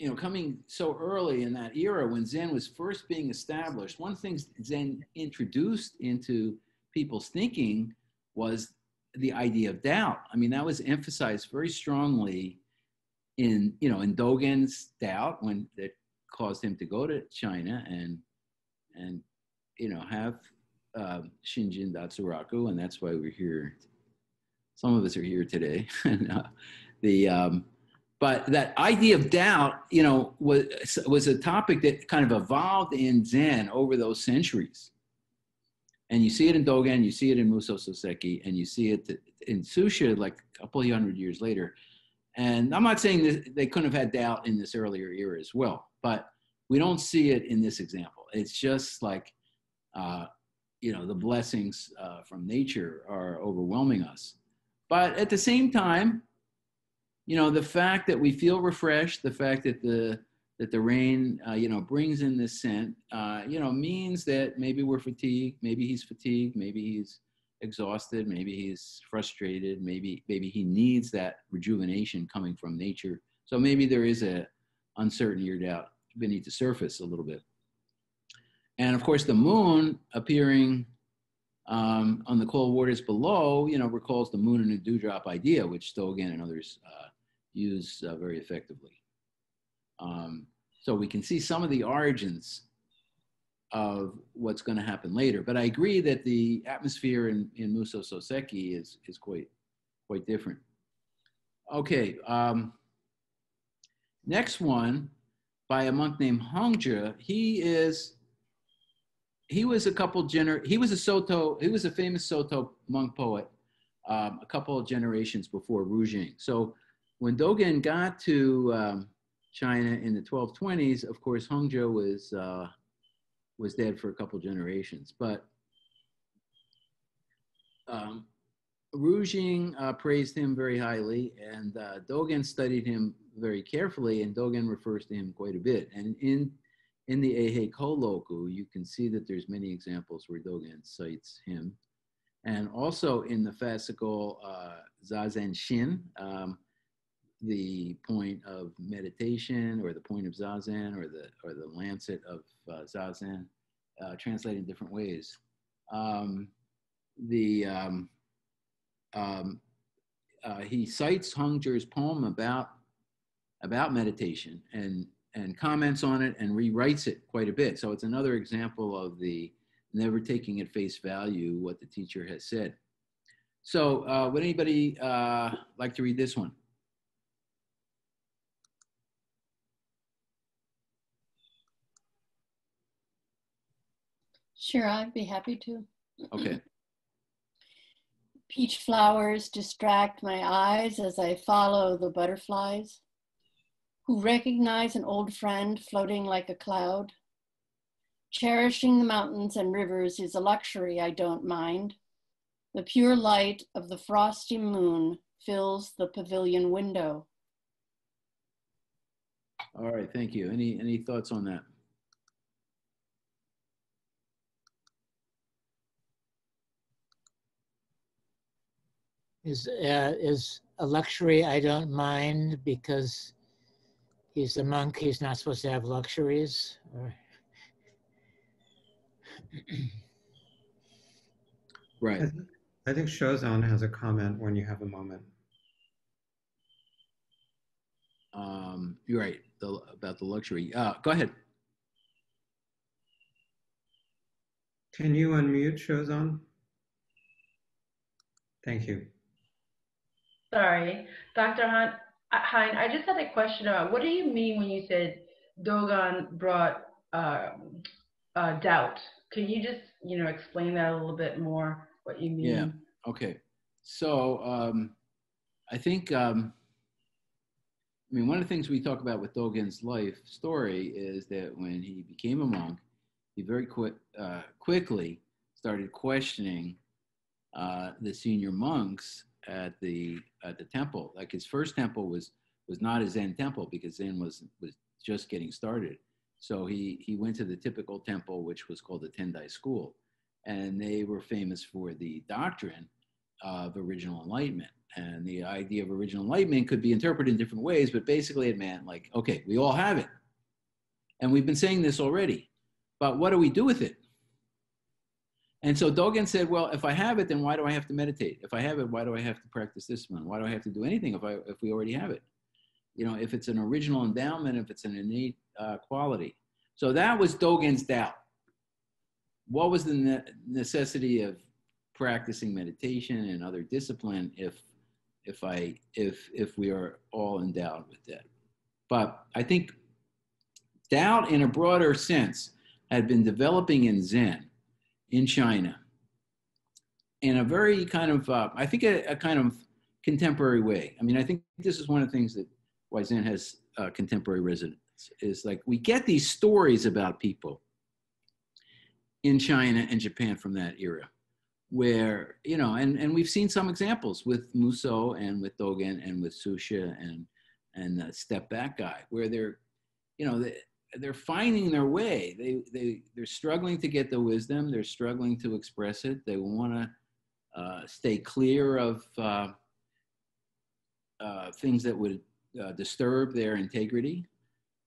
you know, coming so early in that era when Zen was first being established, one thing Zen introduced into people's thinking was the idea of doubt. I mean, that was emphasized very strongly in, you know, in Dogen's doubt when that caused him to go to China and, and, you know, have uh, Shinjin Datsuraku, and that's why we're here. Some of us are here today. and, uh, the, um, but that idea of doubt, you know, was, was a topic that kind of evolved in Zen over those centuries. And you see it in Dogen, you see it in Muso Soseki, and you see it in Susha like a couple hundred years later. And I'm not saying that they couldn't have had doubt in this earlier era as well, but we don't see it in this example. It's just like, uh, you know, the blessings uh, from nature are overwhelming us. But at the same time, you know, the fact that we feel refreshed, the fact that the that the rain, uh, you know, brings in this scent, uh, you know, means that maybe we're fatigued, maybe he's fatigued, maybe he's exhausted, maybe he's frustrated, maybe maybe he needs that rejuvenation coming from nature. So maybe there is a uncertainty or doubt beneath the surface a little bit. And of course, the moon appearing um, on the cold waters below, you know, recalls the moon and a dewdrop idea, which Dogen and others uh, use uh, very effectively. Um, so we can see some of the origins of what's going to happen later. But I agree that the atmosphere in, in Muso Soseki is, is quite, quite different. Okay, um, next one by a monk named Hongzhi. He is, he was a couple gener, he was a Soto, he was a famous Soto monk poet um, a couple of generations before Rujing. So when Dogen got to um, China in the 1220s, of course, Hongzhi was, uh, was dead for a couple generations. But um, Rujing uh, praised him very highly, and uh, Dogen studied him very carefully, and Dogen refers to him quite a bit. And in in the Eihei Koroku, you can see that there's many examples where Dogen cites him. And also in the fascicle uh, Zazen Shin, um, the point of meditation or the point of zazen or the or the lancet of uh, zazen uh, in different ways. Um, the um, um, uh, he cites Hongzhi's poem about about meditation and and comments on it and rewrites it quite a bit. So it's another example of the never taking at face value what the teacher has said. So uh, would anybody uh, like to read this one Sure, I'd be happy to. Okay. Peach flowers distract my eyes as I follow the butterflies who recognize an old friend floating like a cloud. Cherishing the mountains and rivers is a luxury I don't mind. The pure light of the frosty moon fills the pavilion window. All right, thank you. Any any thoughts on that? Is uh, is a luxury I don't mind because he's a monk. He's not supposed to have luxuries. Or... right. I think, I think Shozan has a comment when you have a moment. Um, you're right the, about the luxury. Uh, go ahead. Can you unmute Shozan? Thank you. Sorry, Dr. Heine, I just had a question about what do you mean when you said Dogen brought uh, uh, doubt? Can you just, you know, explain that a little bit more, what you mean? Yeah, okay. So um, I think, um, I mean, one of the things we talk about with Dogen's life story is that when he became a monk, he very quick, uh, quickly started questioning uh, the senior monks at the at the temple. Like his first temple was was not a Zen temple because Zen was was just getting started. So he he went to the typical temple, which was called the Tendai School, and they were famous for the doctrine of original enlightenment. And the idea of original enlightenment could be interpreted in different ways, but basically it meant like, okay, we all have it, and we've been saying this already, but what do we do with it? And so Dogen said, well, if I have it, then why do I have to meditate? If I have it, why do I have to practice discipline? Why do I have to do anything if, I, if we already have it? You know, if it's an original endowment, if it's an innate uh, quality. So that was Dogen's doubt. What was the ne necessity of practicing meditation and other discipline if, if, I, if, if we are all endowed with that? But I think doubt in a broader sense had been developing in Zen in China in a very kind of, uh, I think, a, a, kind of contemporary way. I mean, I think this is one of the things that why has uh, contemporary resonance is like we get these stories about people in China and Japan from that era where, you know, and, and we've seen some examples with Muso and with Dogen and with Susha and, and the step back guy where they're, you know, they're finding their way. They they they're struggling to get the wisdom. They're struggling to express it. They want to uh, stay clear of uh, uh, things that would uh, disturb their integrity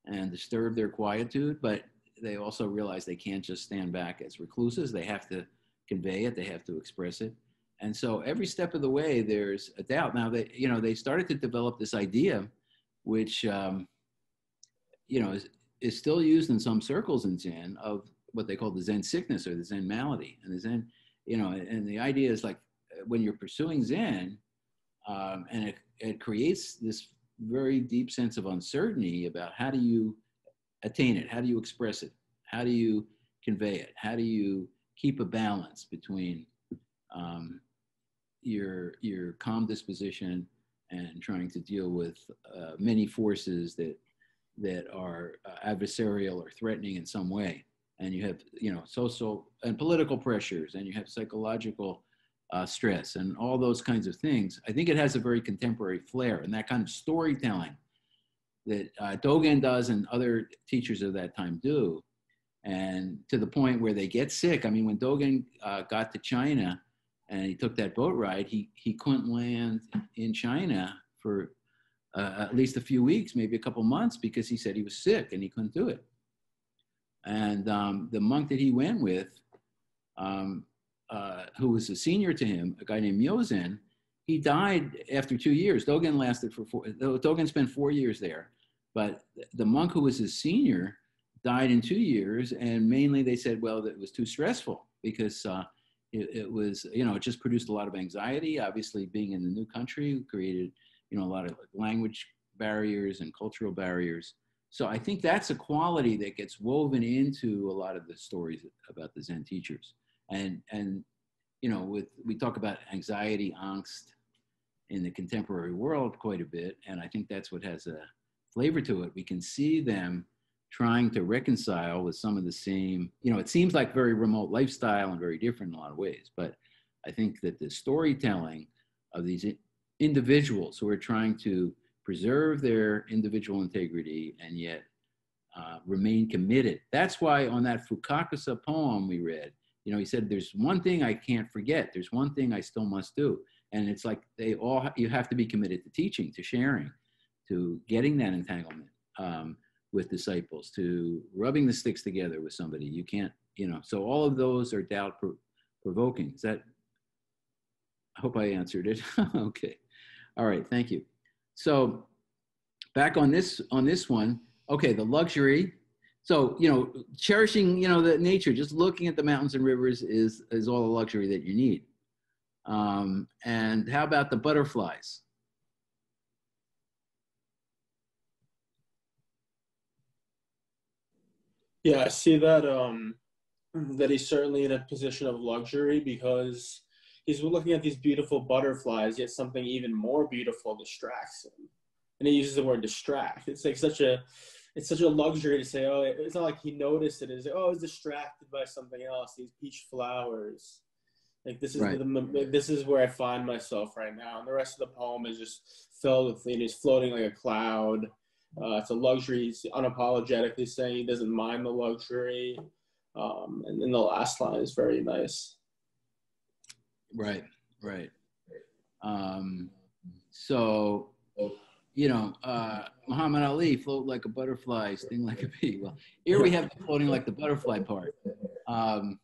and disturb their quietude. But they also realize they can't just stand back as recluses. They have to convey it. They have to express it. And so every step of the way, there's a doubt. Now they you know they started to develop this idea, which um, you know is is still used in some circles in Zen of what they call the Zen sickness or the Zen malady. And the Zen, you know, and the idea is like when you're pursuing Zen, um, and it, it creates this very deep sense of uncertainty about how do you attain it? How do you express it? How do you convey it? How do you keep a balance between um, your your calm disposition and trying to deal with uh, many forces that that are uh, adversarial or threatening in some way. And you have you know social and political pressures and you have psychological uh, stress and all those kinds of things. I think it has a very contemporary flair and that kind of storytelling that uh, does and other teachers of that time do. And to the point where they get sick. I mean when dogen uh, got to china and he took that boat ride he, he couldn't land in china for uh, at least a few weeks, maybe a couple months, because he said he was sick and he couldn't do it. And um, the monk that he went with, um, uh, who was a senior to him, a guy named Myozen, he died after two years. Dogen lasted for four, Dogen spent four years there, but the monk who was his senior died in two years. And mainly they said, well, it was too stressful because uh, it, it was, you know, it just produced a lot of anxiety. Obviously, being in the new country created you know, a lot of language barriers and cultural barriers. So I think that's a quality that gets woven into a lot of the stories about the Zen teachers. And, and you know, with, we talk about anxiety, angst in the contemporary world quite a bit. And I think that's what has a flavor to it. We can see them trying to reconcile with some of the same, you know, it seems like very remote lifestyle and very different in a lot of ways. But I think that the storytelling of these individuals who are trying to preserve their individual integrity and yet uh, remain committed. That's why on that Fukakusa poem we read, you know, he said, "There's one thing I can't forget. There's one thing I still must do." And it's like they all you have to be committed to teaching, to sharing, to getting that entanglement um, with disciples, to rubbing the sticks together with somebody. You can't you know, so all of those are doubt provoking. Is that, I hope I answered it. okay. All right, thank you. So back on this, on this one, okay, the luxury. So, you know, cherishing, you know, the nature, just looking at the mountains and rivers is, is all the luxury that you need. Um, and how about the butterflies? Yeah, I see that um, that he's certainly in a position of luxury because he's looking at these beautiful butterflies, yet something even more beautiful distracts him. And he uses the word distract. It's like such a it's such a luxury to say, oh, it's not like he noticed it. It's like, oh, he's distracted by something else. These peach flowers. Like this is right. the, this is where I find myself right now. And the rest of the poem is just filled with, and he's floating like a cloud. Uh, it's a luxury. He's unapologetically saying he doesn't mind the luxury. Um, and then the last line is very nice. Right, right. Um, so, you know, uh, Muhammad Ali float like a butterfly, sting like a bee. Well, here we have the floating like the butterfly part. Um,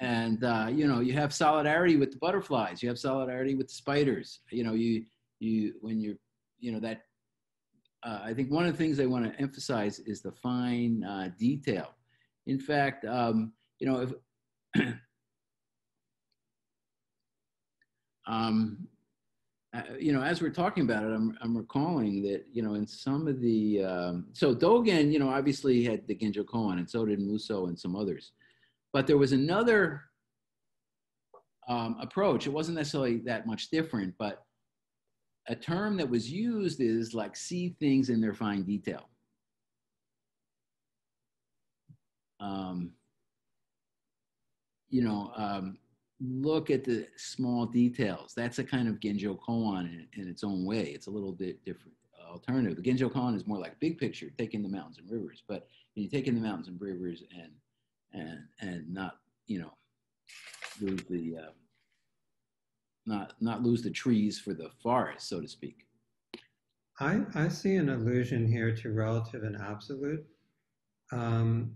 and uh, you know, you have solidarity with the butterflies. You have solidarity with the spiders. You know, you you when you're, you know, that. Uh, I think one of the things I want to emphasize is the fine uh, detail in fact, um, you know, if um, uh, you know, as we're talking about it, I'm, I'm recalling that, you know, in some of the, um, so Dogen, you know, obviously had the Genjo Koan and so did Muso and some others. But there was another um, approach. It wasn't necessarily that much different, but a term that was used is like see things in their fine detail. um, you know, um, look at the small details. That's a kind of Genjo Koan in, in its own way. It's a little bit different alternative. The Genjo Koan is more like big picture, taking the mountains and rivers. But when you take in the mountains and rivers and and and not you know lose the uh, not not lose the trees for the forest, so to speak. I I see an allusion here to relative and absolute. Um,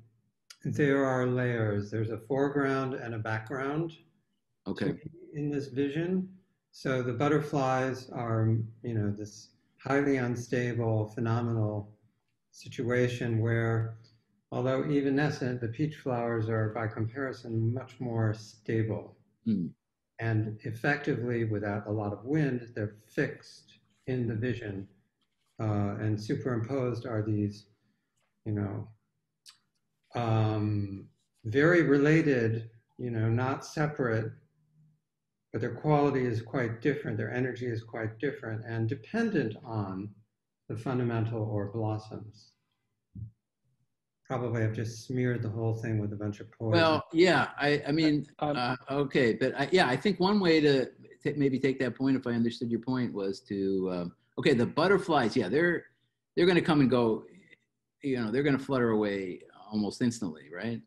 there are layers. There's a foreground and a background. Okay. In this vision. So the butterflies are, you know, this highly unstable, phenomenal situation where, although evanescent, the peach flowers are, by comparison, much more stable. Mm. And effectively, without a lot of wind, they're fixed in the vision. Uh, and superimposed are these, you know, um, very related, you know, not separate, but their quality is quite different, their energy is quite different and dependent on the fundamental or blossoms. Probably I've just smeared the whole thing with a bunch of poison. Well, yeah, I, I mean, um, uh, okay, but I, yeah, I think one way to maybe take that point, if I understood your point, was to, um, okay, the butterflies, yeah, they're, they're going to come and go, you know, they're going to flutter away almost instantly, right?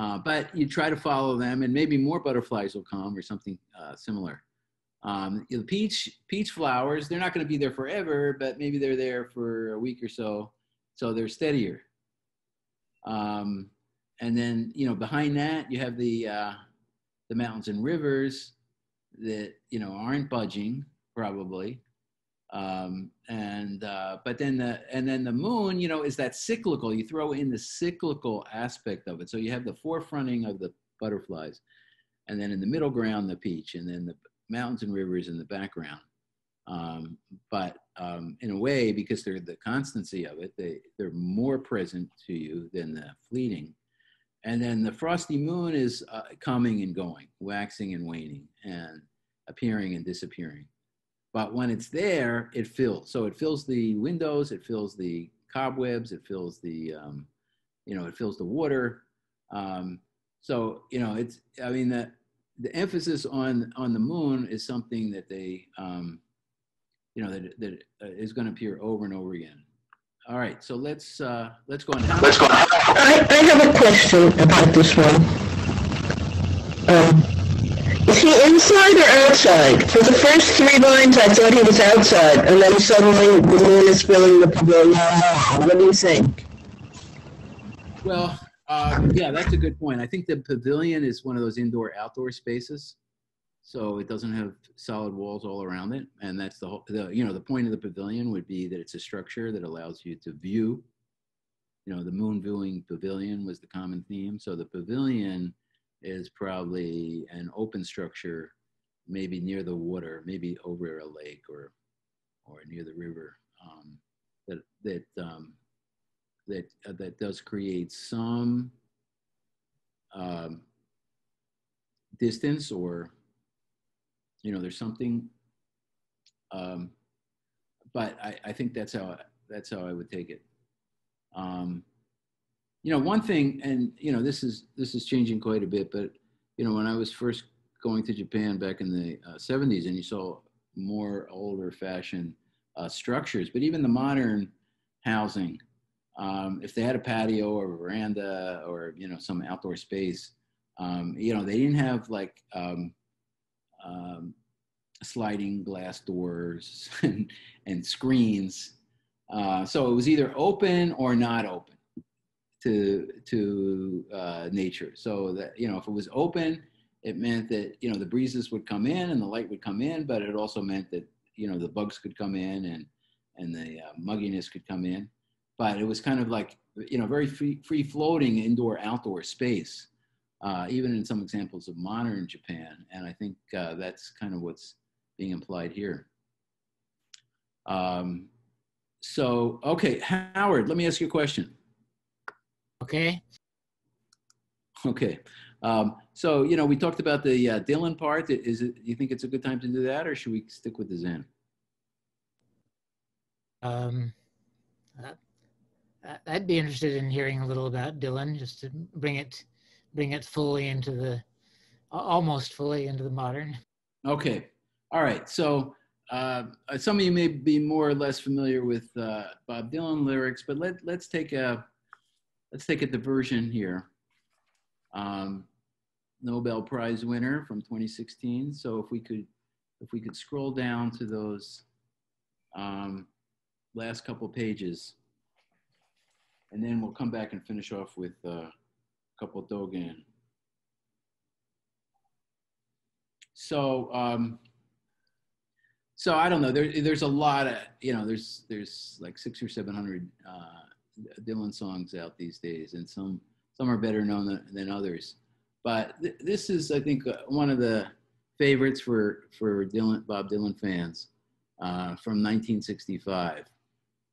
Uh, but you try to follow them, and maybe more butterflies will come or something uh, similar. Um, the peach peach flowers, they're not going to be there forever, but maybe they're there for a week or so, so they're steadier. Um, and then you know behind that you have the uh, the mountains and rivers that you know aren't budging probably um, and uh, but then the and then the moon you know is that cyclical. You throw in the cyclical aspect of it. So you have the forefronting of the butterflies and then in the middle ground the peach and then the mountains and rivers in the background. Um, but um, in a way because they're the constancy of it they they're more present to you than the fleeting. And then the frosty moon is uh, coming and going waxing and waning and appearing and disappearing but when it's there, it fills. So it fills the windows, it fills the cobwebs, it fills the, um, you know, it fills the water. Um, so you know, it's. I mean, the the emphasis on on the moon is something that they, um, you know, that that uh, going to appear over and over again. All right, so let's uh, let's go on. Let's go. on. I, I have a question about this one. Um, is he inside or outside? For the first three lines, I thought he was outside, and then suddenly the moon is filling the pavilion. What do you think? Well, Um, yeah, that's a good point. I think the pavilion is one of those indoor outdoor spaces. So it doesn't have solid walls all around it. And that's the whole, the, you know, the point of the pavilion would be that it's a structure that allows you to view. You know, the moon viewing pavilion was the common theme. So the pavilion is probably an open structure, maybe near the water, maybe over a lake or, or near the river. Um, that, that, um, that, uh, that does create some um, distance or you know, there's something. Um, but I, I think that's how that's how I would take it. Um, you know, one thing, and you know, this is this is changing quite a bit. But you know, when I was first going to Japan back in the uh, 70s, and you saw more older fashioned uh, structures, but even the modern housing, um, if they had a patio or a veranda or you know some outdoor space, um, you know, they didn't have like um, um, sliding glass doors and, and screens. Uh, so it was either open or not open to to uh, nature. So that you know, if it was open, it meant that you know the breezes would come in and the light would come in, but it also meant that you know the bugs could come in and and the uh, mugginess could come in. But it was kind of like you know very free free floating indoor outdoor space uh, even in some examples of modern Japan. And I think uh, that's kind of what's being implied here. Um, so, okay, Howard, let me ask you a question. Okay. Okay. Um, so, you know, we talked about the uh, Dylan part. Is it, you think it's a good time to do that or should we stick with the Zen? Um, I'd be interested in hearing a little about Dylan, just to bring it bring it fully into the almost fully into the modern. Okay. All right. So uh, some of you may be more or less familiar with uh, Bob Dylan lyrics, but let let's take a let's take a diversion here. Um, Nobel Prize winner from 2016. So if we could if we could scroll down to those um, last couple pages, and then we'll come back and finish off with. Uh, couple Dogen. So, um, so I don't know. There, there's a lot of, you know, there's there's like six or seven hundred uh, Dylan songs out these days, and some some are better known than, than others. But th this is, I think, uh, one of the favorites for for Dylan, Bob Dylan fans uh, from 1965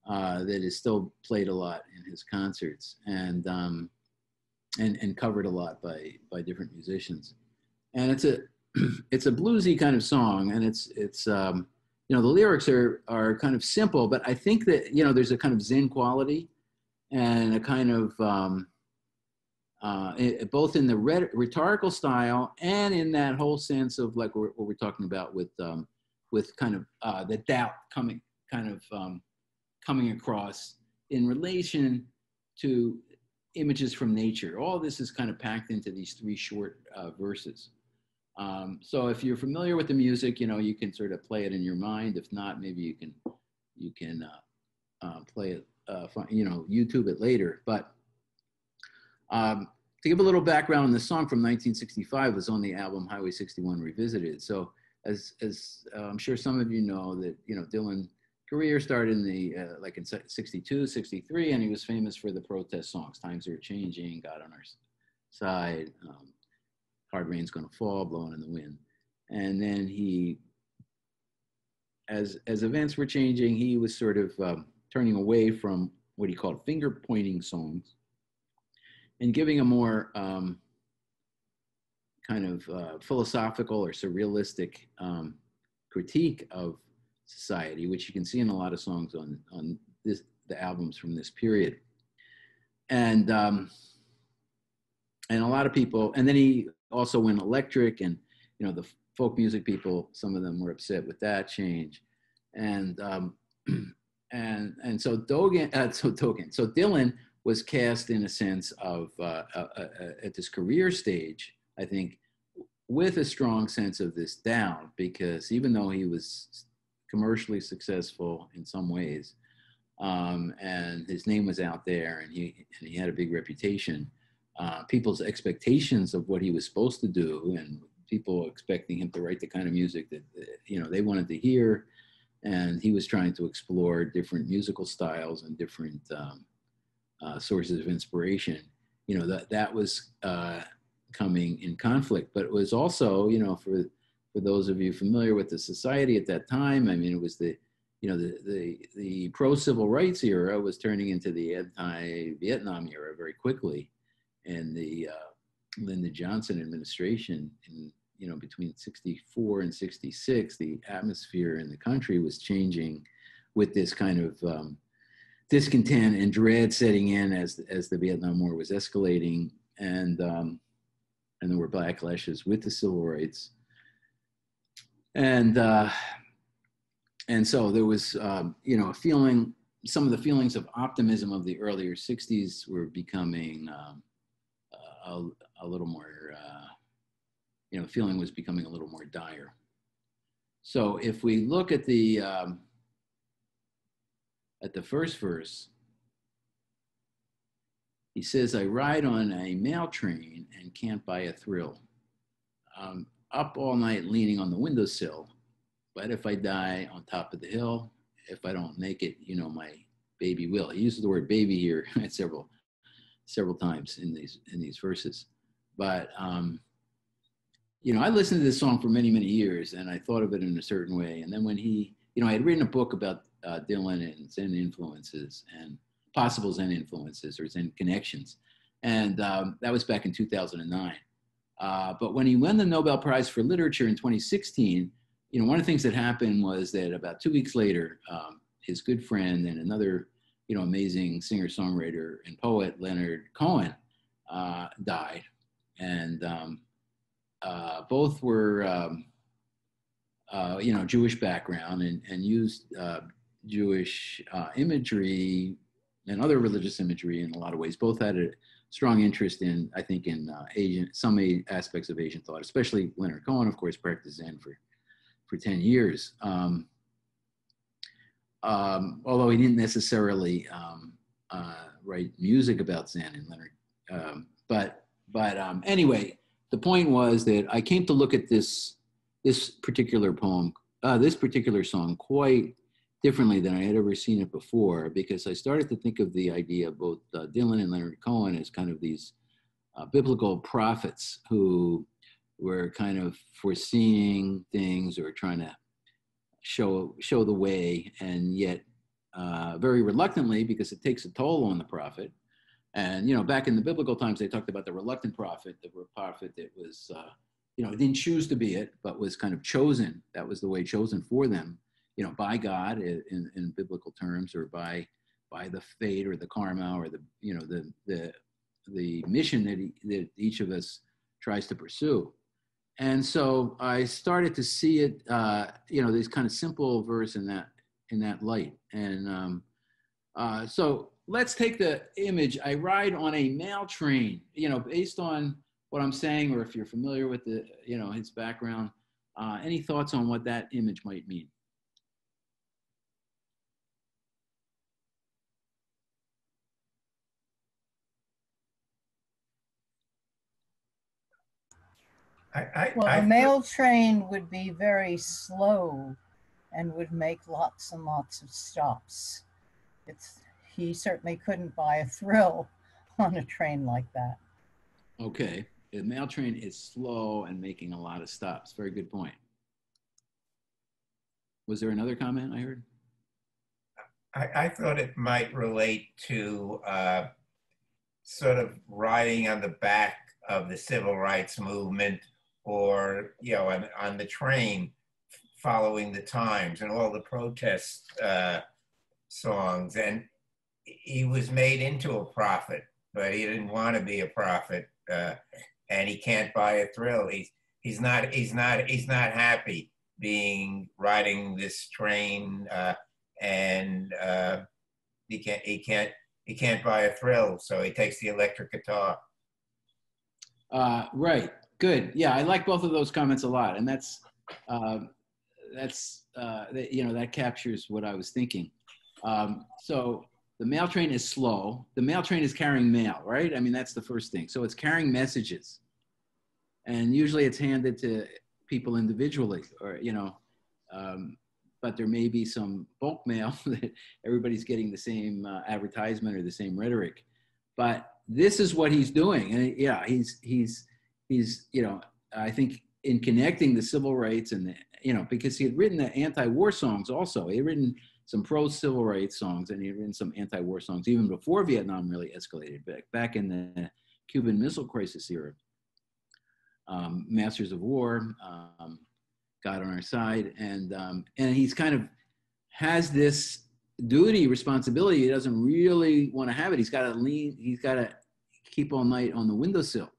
uh, that is still played a lot in his concerts, and um, and, and covered a lot by, by different musicians. And it's a, it's a bluesy kind of song and it's, it's, um, you know, the lyrics are, are kind of simple, but I think that, you know, there's a kind of Zen quality and a kind of, um, uh, it, both in the rhetorical style and in that whole sense of like what, we're talking about with, um, with kind of uh, the doubt coming, kind of um, coming across in relation to images from nature. All this is kind of packed into these three short uh, verses. Um, so if you're familiar with the music, you know, you can sort of play it in your mind. If not, maybe you can, you can uh, uh, play it, uh, you know, YouTube it later. But um, to give a little background, the song from 1965 was on the album Highway 61 Revisited. So as, as uh, I'm sure some of you know that, you know, Dylan career started in the uh, like in 62 63 and he was famous for the protest songs times are changing god on our side um, hard rain's gonna fall blowing in the wind and then he as as events were changing he was sort of um, turning away from what he called finger pointing songs and giving a more um, kind of uh, philosophical or surrealistic um, critique of society, which you can see in a lot of songs on on this the albums from this period. And um, and a lot of people, and then he also went electric, and you know the folk music people, some of them were upset with that change, and um, and and so Dogen, uh, so Dogen, so Dylan was cast in a sense of uh, uh, uh, at this career stage, I think, with a strong sense of this doubt, because even though he was commercially successful in some ways. Um, and his name was out there and he, and he had a big reputation. uh, people's expectations of what he was supposed to do and people expecting him to write the kind of music that you know they wanted to hear and he was trying to explore different musical styles and different um, uh, sources of inspiration. You know that that was uh, coming in conflict but it was also you know for for those of you familiar with the society at that time i mean it was the you know the the, the pro civil rights era was turning into the anti vietnam era very quickly. And the uh, Lyndon Johnson administration in you know between 64 and 66 the atmosphere in the country was changing with this kind of um, discontent and dread setting in as as the Vietnam War was escalating. And um, and there were backlashes with the civil rights. And uh, and so there was um, you know a feeling some of the feelings of optimism of the earlier 60s were becoming um, a, a little more, uh, you know, feeling was becoming a little more dire. So if we look at the um, at the first verse, he says, "I ride on a mail train and can't buy a thrill. I'm up all night leaning on the windowsill, but if I die on top of the hill, if I don't make it, you know, my baby will." He uses the word "baby" here several several times in these in these verses. But um, you know, I listened to this song for many many years, and I thought of it in a certain way. And then when he, you know, I had written a book about uh, Dylan and Zen influences and possible Zen influences or Zen connections, and um, that was back in 2009. Uh, but when he won the Nobel Prize for Literature in 2016, you know, one of the things that happened was that about two weeks later, um, his good friend and another you know, amazing singer-songwriter and poet Leonard Cohen uh, died, and um, uh, both were, um, uh, you know, Jewish background and and used uh, Jewish uh, imagery and other religious imagery in a lot of ways. Both had a strong interest in, I think, in uh, Asian some aspects of Asian thought, especially Leonard Cohen, of course, practiced Zen for for ten years. Um, um, although he didn't necessarily um, uh, write music about Zen and Leonard. Um, but but um, anyway, the point was that I came to look at this this particular poem, uh, this particular song, quite differently than I had ever seen it before, because I started to think of the idea of both uh, Dylan and Leonard Cohen as kind of these uh, biblical prophets who were kind of foreseeing things or trying to show show the way, and yet uh, very reluctantly because it takes a toll on the prophet. And you know, back in the biblical times, they talked about the reluctant prophet, the prophet that was, uh, you know, didn't choose to be it, but was kind of chosen. That was the way chosen for them, you know, by God in, in biblical terms, or by by the fate or the karma or the you know the the the mission that he, that each of us tries to pursue and so I started to see it, uh, you know, this kind of simple verse in that in that light. And um, uh, so let's take the image. I ride on a mail train, you know, based on what I'm saying, or if you're familiar with the, you know, his background. Uh, any thoughts on what that image might mean? I, I, well, I, a mail train would be very slow and would make lots and lots of stops. It's he certainly couldn't buy a thrill on a train like that. Okay, the mail train is slow and making a lot of stops. Very good point. Was there another comment I heard? I, I thought it might relate to uh, sort of riding on the back of the civil rights movement or you know on, on the train following the times and all the protest uh, songs and he was made into a prophet but he didn't want to be a prophet uh, and he can't buy a thrill he's he's not he's not he's not happy being riding this train uh, and uh, he can't he can't he can't buy a thrill so he takes the electric guitar uh, right Good. Yeah, I like both of those comments a lot, and that's uh, that's uh, that, you know that captures what I was thinking. Um, so the mail train is slow. The mail train is carrying mail, right? I mean, that's the first thing. So it's carrying messages. And usually it's handed to people individually or, you know, um, but there may be some bulk mail that everybody's getting the same uh, advertisement or the same rhetoric. But this is what he's doing. And yeah, he's, he's, he's, you know, I think in connecting the civil rights and, the, you know, because he had written the anti-war songs also. He had written some pro-civil rights songs and even some anti-war songs even before Vietnam really escalated back, back in the Cuban Missile Crisis era. Um, Masters of War, um, God on Our Side, and um, and he's kind of has this duty responsibility. He doesn't really want to have it. He's got to lean. He's got to keep all night on the windowsill,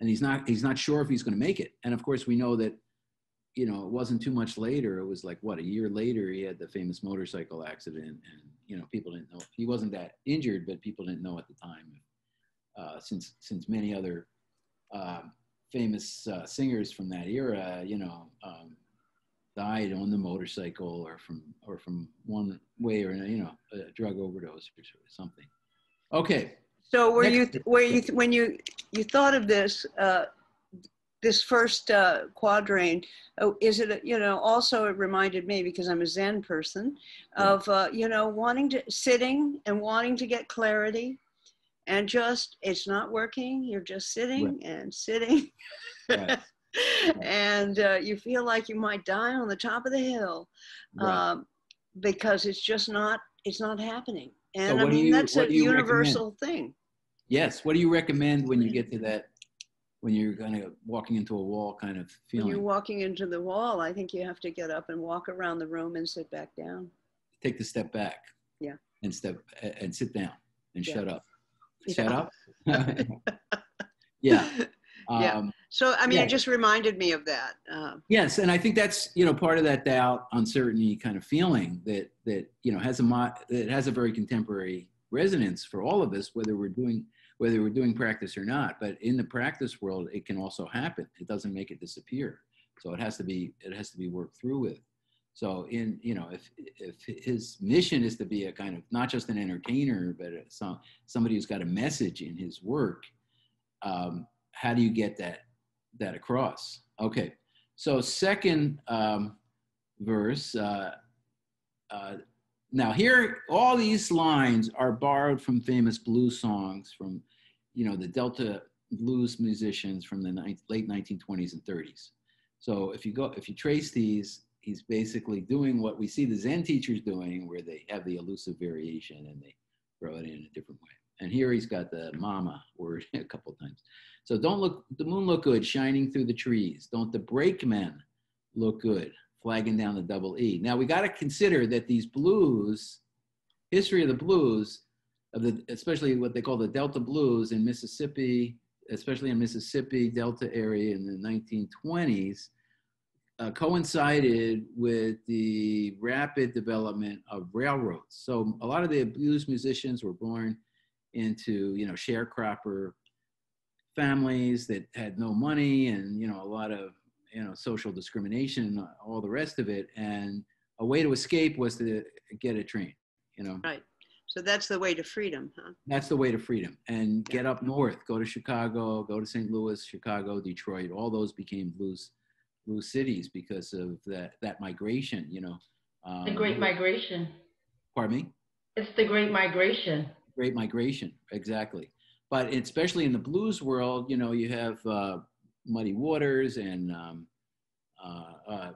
and he's not. He's not sure if he's going to make it. And of course, we know that. You know, it wasn't too much later. It was like what a year later. He had the famous motorcycle accident, and you know, people didn't know he wasn't that injured, but people didn't know at the time. Uh, since since many other uh, famous uh, singers from that era, you know, um, died on the motorcycle or from or from one way or you know a drug overdose or something. Okay. So were Next. you were you when you you thought of this uh, this first uh, quatrain? Oh, is it you know also it reminded me because I'm a Zen person of uh, you know wanting to sitting and wanting to get clarity and just it's not working you're just sitting right. and sitting right. and uh, you feel like you might die on the top of the hill um, because it's just not it's not happening and so i mean you, that's a universal recommend? thing yes what do you recommend when you get to that when you're kind of walking into a wall kind of feeling when you're walking into the wall i think you have to get up and walk around the room and sit back down take the step back yeah and step and sit down and yeah. shut up shut up. yeah. yeah. Um, so, I mean, yeah. it just reminded me of that. Um, yes, and I think that's you know part of that doubt, uncertainty kind of feeling that that you know has a mo- that has a very contemporary resonance for all of us, whether we're doing whether we're doing practice or not. But in the practice world, it can also happen. It doesn't make it disappear. So it has to be it has to be worked through with. So in you know if if his mission is to be a kind of not just an entertainer but some somebody who's got a message in his work, um, how do you get that that across? Okay, so second um, verse. Uh, uh, now here, all these lines are borrowed from famous blues songs from, you know, the Delta blues musicians from the ni- late 1920s and 30s. So if you go, if you trace these, he's basically doing what we see the Zen teachers doing, where they have the elusive variation and they throw it in a different way. And here he's got the mama word a couple times. So don't look the moon look good shining through the trees. Don't the brakemen look good flagging down the double E. Now we got to consider that these blues, history of the blues, of the especially what they call the Delta blues in Mississippi, especially in Mississippi Delta area in the 1920s, uh, coincided with the rapid development of railroads. So a lot of the blues musicians were born into, you know, sharecropper families that had no money and, you know, a lot of, you know, social discrimination and all the rest of it. And a way to escape was to get a train, you know. Right. So that's the way to freedom, huh? That's the way to freedom. And get up north, go to Chicago, go to St. Louis, Chicago, Detroit. All those became blues blue cities because of that that migration. You know, um, the Great Migration. Pardon me. It's the Great Migration. Great Migration, exactly. But especially in the blues world, you know, you have uh, Muddy Waters and um, uh, uh,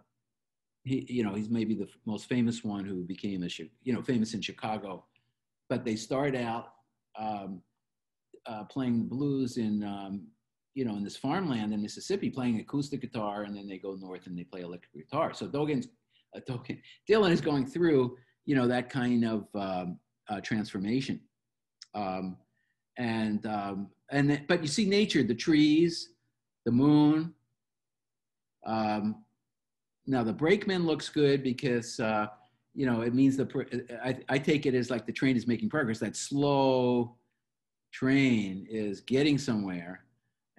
he, you know, he's maybe the most famous one who became a, you know, famous in Chicago. But they start out um, uh, playing blues in um, you know, in this farmland in Mississippi playing acoustic guitar, and then they go north and they play electric guitar. So Dogen's, uh, Dylan is going through, you know, that kind of um, uh, transformation. Um, and um, and but you see nature, the trees, the moon. Um, now the brakeman looks good because uh, you know it means the I, I take it as like the train is making progress. That slow train is getting somewhere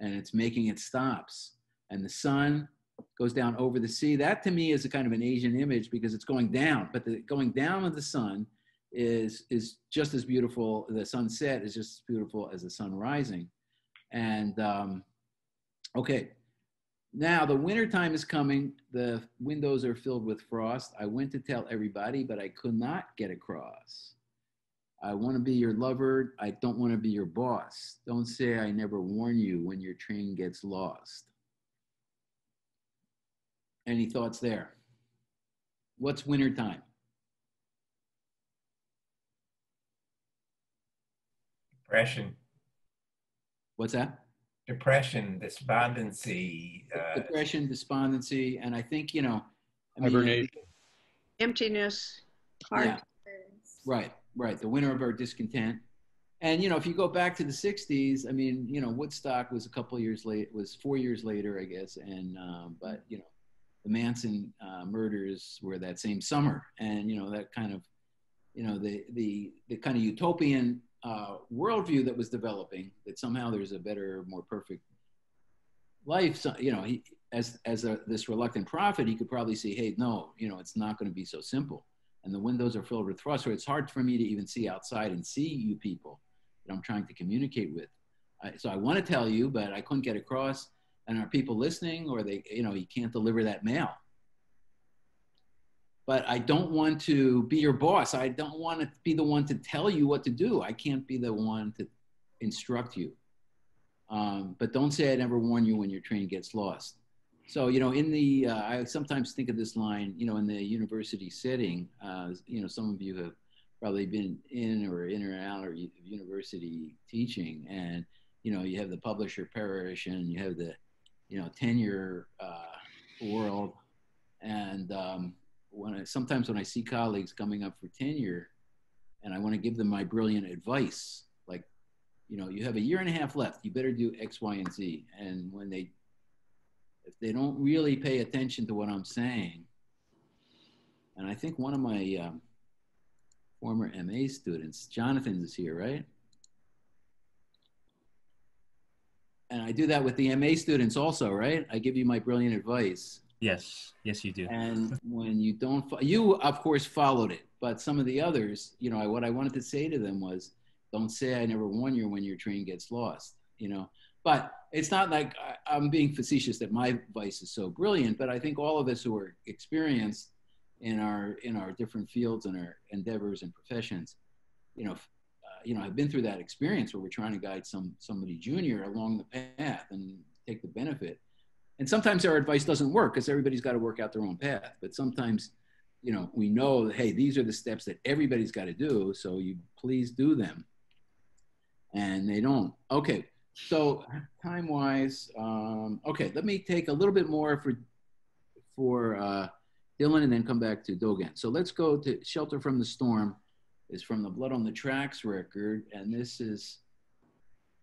and it's making its stops. And the sun goes down over the sea. That to me is a kind of an Asian image because it's going down, but the going down of the sun is is just as beautiful. The sunset is just as beautiful as the sun rising. And um, okay, now the winter time is coming. The windows are filled with frost. I went to tell everybody, but I could not get across. I want to be your lover. I don't want to be your boss. Don't say I never warn you when your train gets lost. Any thoughts there? What's winter time? Depression. What's that? Depression, despondency. Uh, Depression, despondency, and I think you know, I mean, emptiness, heart. Yeah. Right, right. The winter of our discontent, and you know, if you go back to the '60s, I mean, you know, Woodstock was a couple years late, was four years later, I guess, and um, but you know, the Manson uh, murders were that same summer, and you know, that kind of, you know, the the the kind of utopian uh, worldview that was developing that somehow there's a better, more perfect life. So, you know, he, as as a, this reluctant prophet, he could probably see, hey, no, you know, it's not going to be so simple. And the windows are filled with frost, so it's hard for me to even see outside and see you people that I'm trying to communicate with. so I want to tell you, but I couldn't get across. And are people listening, or they, you know, he can't deliver that mail? But I don't want to be your boss. I don't want to be the one to tell you what to do. I can't be the one to instruct you. Um, but don't say I never warn you when your train gets lost. So, you know, in the, uh, I sometimes think of this line, you know, in the university setting, uh, you know, some of you have probably been in or in or out of university teaching and, you know, you have the publisher perish and you have the, you know, tenure uh, world. And, um, when I, sometimes when I see colleagues coming up for tenure and I want to give them my brilliant advice, like, you know, you have a year and a half left, you better do X, Y, and Z. And when they, if they don't really pay attention to what I'm saying, and I think one of my um, former MA students, Jonathan is here, right? And I do that with the MA students also, right? I give you my brilliant advice Yes, yes, you do. And when you don't, you of course followed it, but some of the others, you know, what I wanted to say to them was, don't say I never warn you when your train gets lost, you know. But it's not like I'm being facetious that my advice is so brilliant, but I think all of us who are experienced in our in our different fields and our endeavors and professions, you know, uh, you know, have been through that experience where we're trying to guide some somebody junior along the path and take the benefit and sometimes our advice doesn't work because everybody's got to work out their own path but sometimes you know we know that, hey these are the steps that everybody's got to do so you please do them and they don't okay so time wise um, okay let me take a little bit more for for uh, dylan and then come back to Dogen. so let's go to shelter from the storm is from the blood on the tracks record and this is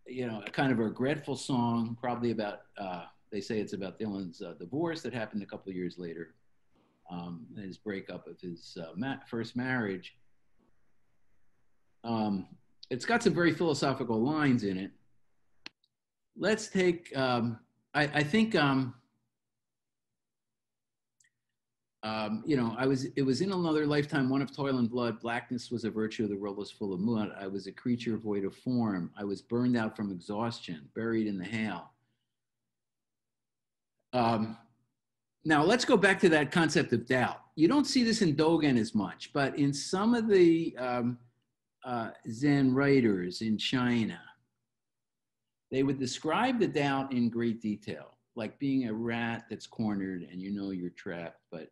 you know a kind of a regretful song probably about uh, they say it's about Dylan's uh, divorce that happened a couple of years later, um, his breakup of his uh, ma- first marriage. Um, it's got some very philosophical lines in it. Let's take, um, I, I, think, um, um, you know, I was, it was in another lifetime, one of toil and blood. Blackness was a virtue, the world was full of mud. I was a creature void of form. I was burned out from exhaustion, buried in the hail. Um, now let's go back to that concept of doubt. You don't see this in Dogen as much, but in some of the um, uh, Zen writers in China, they would describe the doubt in great detail, like being a rat that's cornered and you know you're trapped, but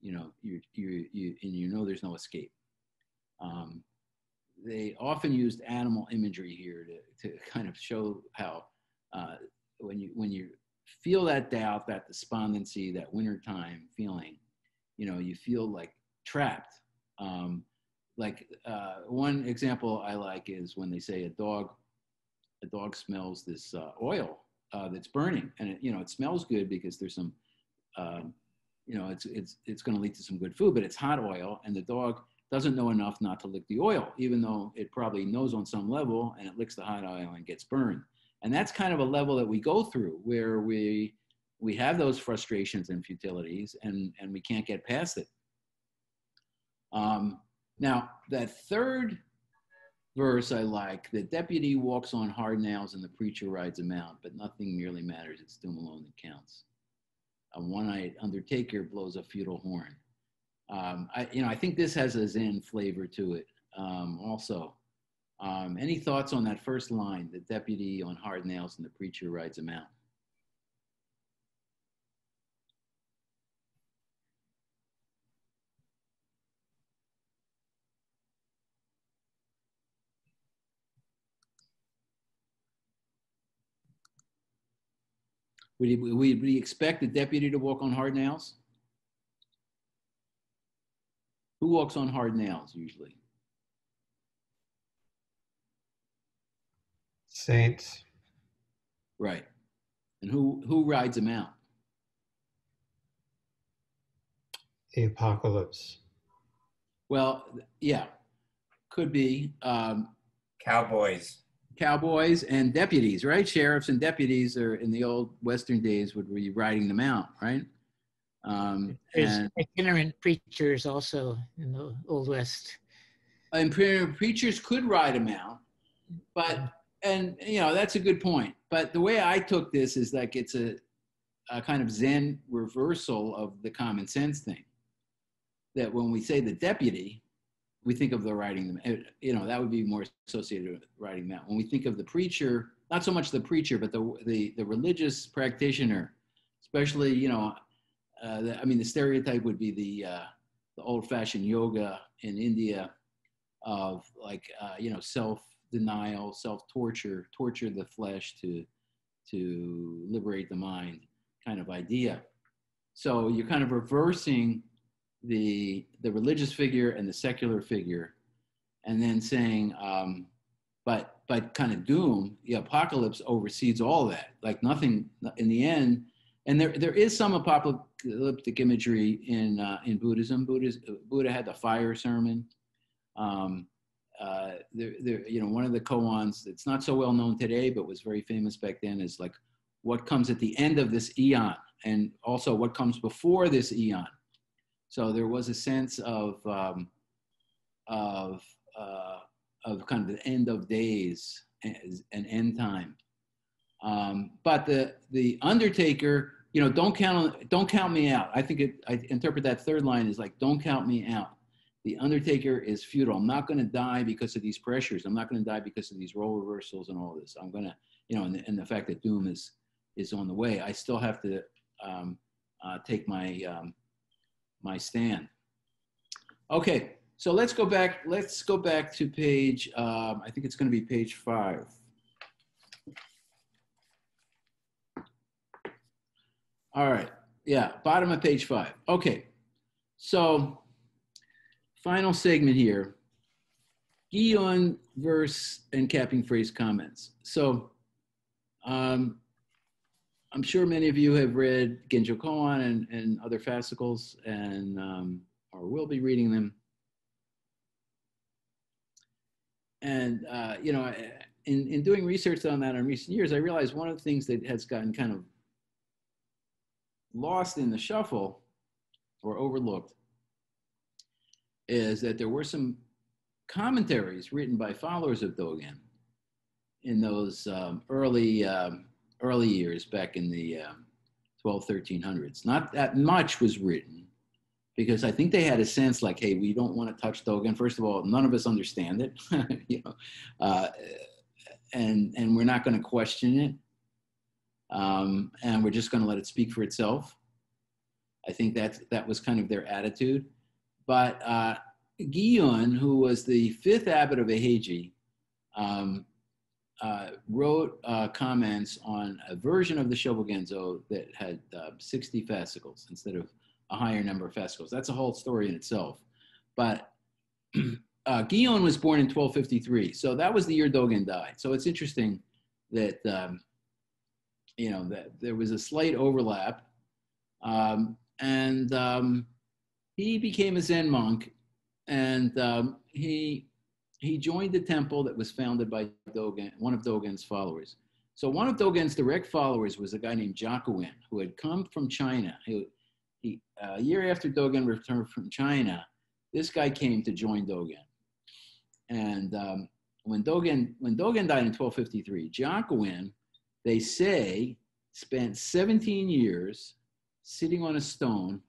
you know you you you and you know there's no escape. Um, they often used animal imagery here to to kind of show how uh, when you when you feel that doubt, that despondency, that wintertime feeling, you know, you feel like trapped. Um, like uh, one example I like is when they say a dog, a dog smells this uh, oil uh, that's burning, and it, you know it smells good because there's some, um, you know, it's it's it's going to lead to some good food, but it's hot oil, and the dog doesn't know enough not to lick the oil, even though it probably knows on some level, and it licks the hot oil and gets burned. And that's kind of a level that we go through where we we have those frustrations and futilities and, and we can't get past it. Um, now, that third verse I like. The deputy walks on hard nails and the preacher rides a mount, but nothing merely matters. It's doom alone that counts. A one-eyed undertaker blows a feudal horn. Um, I, you know, I think this has a Zen flavor to it. Um, also, um, any thoughts on that first line? The deputy on hard nails and the preacher rides him out. Would he, would expect the deputy to walk on hard nails? Who walks on hard nails usually? Saints. Right. And who who rides them out? The apocalypse. Well, yeah, could be. Um, Cowboys cowboys and deputies, right? Sheriffs and deputies are in the old Western days would be riding them out, right? Um, There's and, itinerant preachers also in the Old West. And preachers could ride them out, but and you know that's a good point. But the way I took this is like it's a, a kind of Zen reversal of the common sense thing. That when we say the deputy, we think of the writing eh, you know, that would be more associated with writing that When we think of the preacher, not so much the preacher, but the the, the religious practitioner, especially, you know, uh, the, I mean, the stereotype would be the uh, the old-fashioned yoga in India of like, uh, you know, self-denial, self-torture, torture the flesh to to liberate the mind, kind of idea. So you're kind of reversing the the religious figure and the secular figure, and then saying, um, but but kind of doom, the apocalypse oversees all that. Like nothing in the end, and there there is some apocalyptic imagery in uh, in Buddhism. Buddhism. Buddha had the fire sermon. Um, uh, there, there, you know, one of the koans that's not so well known today, but was very famous back then, is like what comes at the end of this eon, and also what comes before this eon. So there was a sense of um, of uh, of kind of the end of days and end time. Um, but the the Undertaker, you know, don't count don't count me out. I think it, I interpret that third line as like, don't count me out. The Undertaker is futile. I'm not going to die because of these pressures. I'm not going to die because of these role reversals and all this. I'm going to, you know, and the, and the fact that doom is is on the way. I still have to um, uh, take my um, my stand. Okay, so let's go back. Let's go back to page. Um, I think it's going to be page five. All right. Yeah, bottom of page five. Okay. So, final segment here. Giun verse and capping phrase comments. So, um, I'm sure many of you have read Genjo Koan and, and other fascicles and um, or will be reading them. And, uh, you know, in, in doing research on that in recent years, I realized one of the things that has gotten kind of lost in the shuffle or overlooked is that there were some commentaries written by followers of Dogen in those um, early um, early years back in the uh, 12, 1300s. Not that much was written because I think they had a sense like, hey, we don't want to touch Dogen. First of all, none of us understand it, you know, uh, and and we're not going to question it, um, and we're just going to let it speak for itself. I think that that was kind of their attitude. But uh, who was the fifth abbot of Eiheiji, um, uh, wrote uh, comments on a version of the Shobogenzo that had uh, 60 fascicles instead of a higher number of fascicles. That's a whole story in itself. But uh, Giun was born in 1253, so that was the year Dogen died. So it's interesting that um, you know that there was a slight overlap, um, and um, he became a Zen monk, and um, he he joined the temple that was founded by Dogen, one of Dogen's followers. So one of Dogen's direct followers was a guy named Jakuen, who had come from China. He, he, uh, a year after Dogen returned from China, this guy came to join Dogen. And um, when Dogen when Dogen died in 1253, Jakuen, they say, spent 17 years sitting on a stone.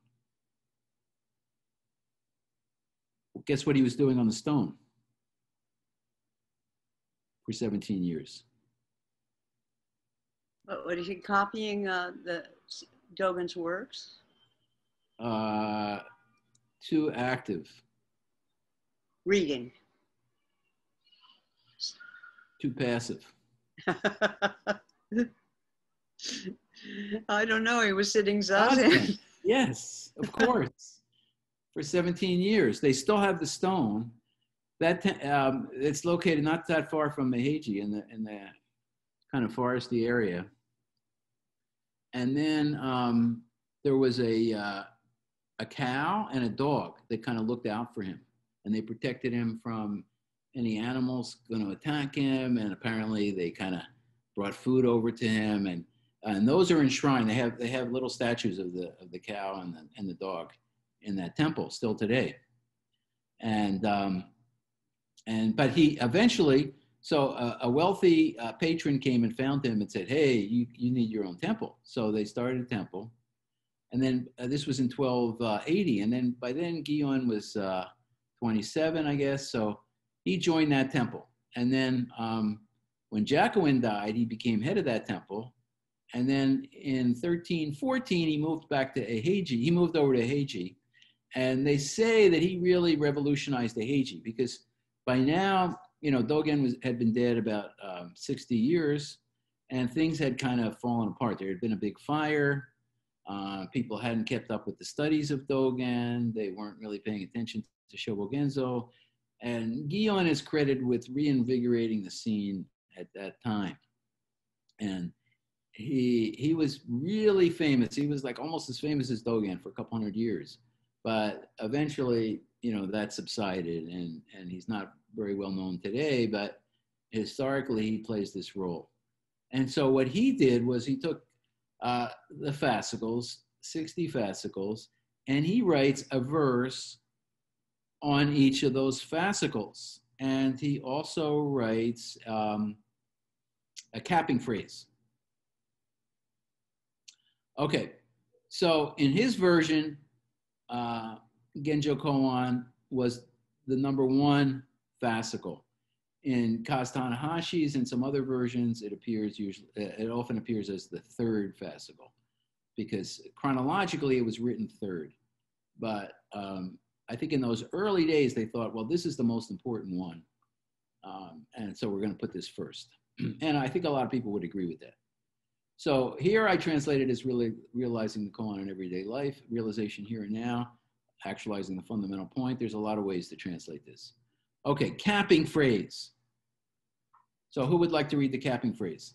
Guess what he was doing on the stone for 17 years? What, is he copying uh, the Dogen's works? Uh, too active. Reading. Too passive. I don't know. He was sitting zazen. yes, of course. For 17 years, they still have the stone. That um, it's located not that far from Eiheiji in the in the kind of foresty area. And then um, there was a uh, a cow and a dog that kind of looked out for him, and they protected him from any animals going to attack him. And apparently, they kind of brought food over to him, and and those are enshrined. They have they have little statues of the of the cow and the and the dog in that temple still today. And um, and but he eventually so a, a wealthy uh, patron came and found him and said, "Hey, you you need your own temple." So they started a temple, and then uh, this was in 1280, and then by then Giun was uh, 27, I guess. So he joined that temple, and then um, when Jakuen died, he became head of that temple. And then in 1314, he moved back to Eiheiji. He moved over to Eiheiji. And they say that he really revolutionized Eiheiji because by now, you know, Dogen was, had been dead about um, 60 years and things had kind of fallen apart. There had been a big fire. Uh, people hadn't kept up with the studies of Dogen. They weren't really paying attention to Shobogenzo. And Giun is credited with reinvigorating the scene at that time. And he he was really famous. He was like almost as famous as Dogen for a couple hundred years, but eventually, you know, that subsided, and and he's not very well known today. But historically, he plays this role. And so what he did was he took uh, the fascicles, sixty fascicles, and he writes a verse on each of those fascicles, and he also writes. Um, a capping phrase. Okay, so in his version, uh, Genjo Koan was the number one fascicle. In Kaz Tanahashi's and some other versions, it appears usually, it often appears as the third fascicle because chronologically it was written third. But um, I think in those early days, they thought, well, this is the most important one. Um, and so we're going to put this first. and I think a lot of people would agree with that. So here I translated as really realizing the koan in everyday life, realization here and now, actualizing the fundamental point. There's a lot of ways to translate this. Okay, capping phrase. So who would like to read the capping phrase?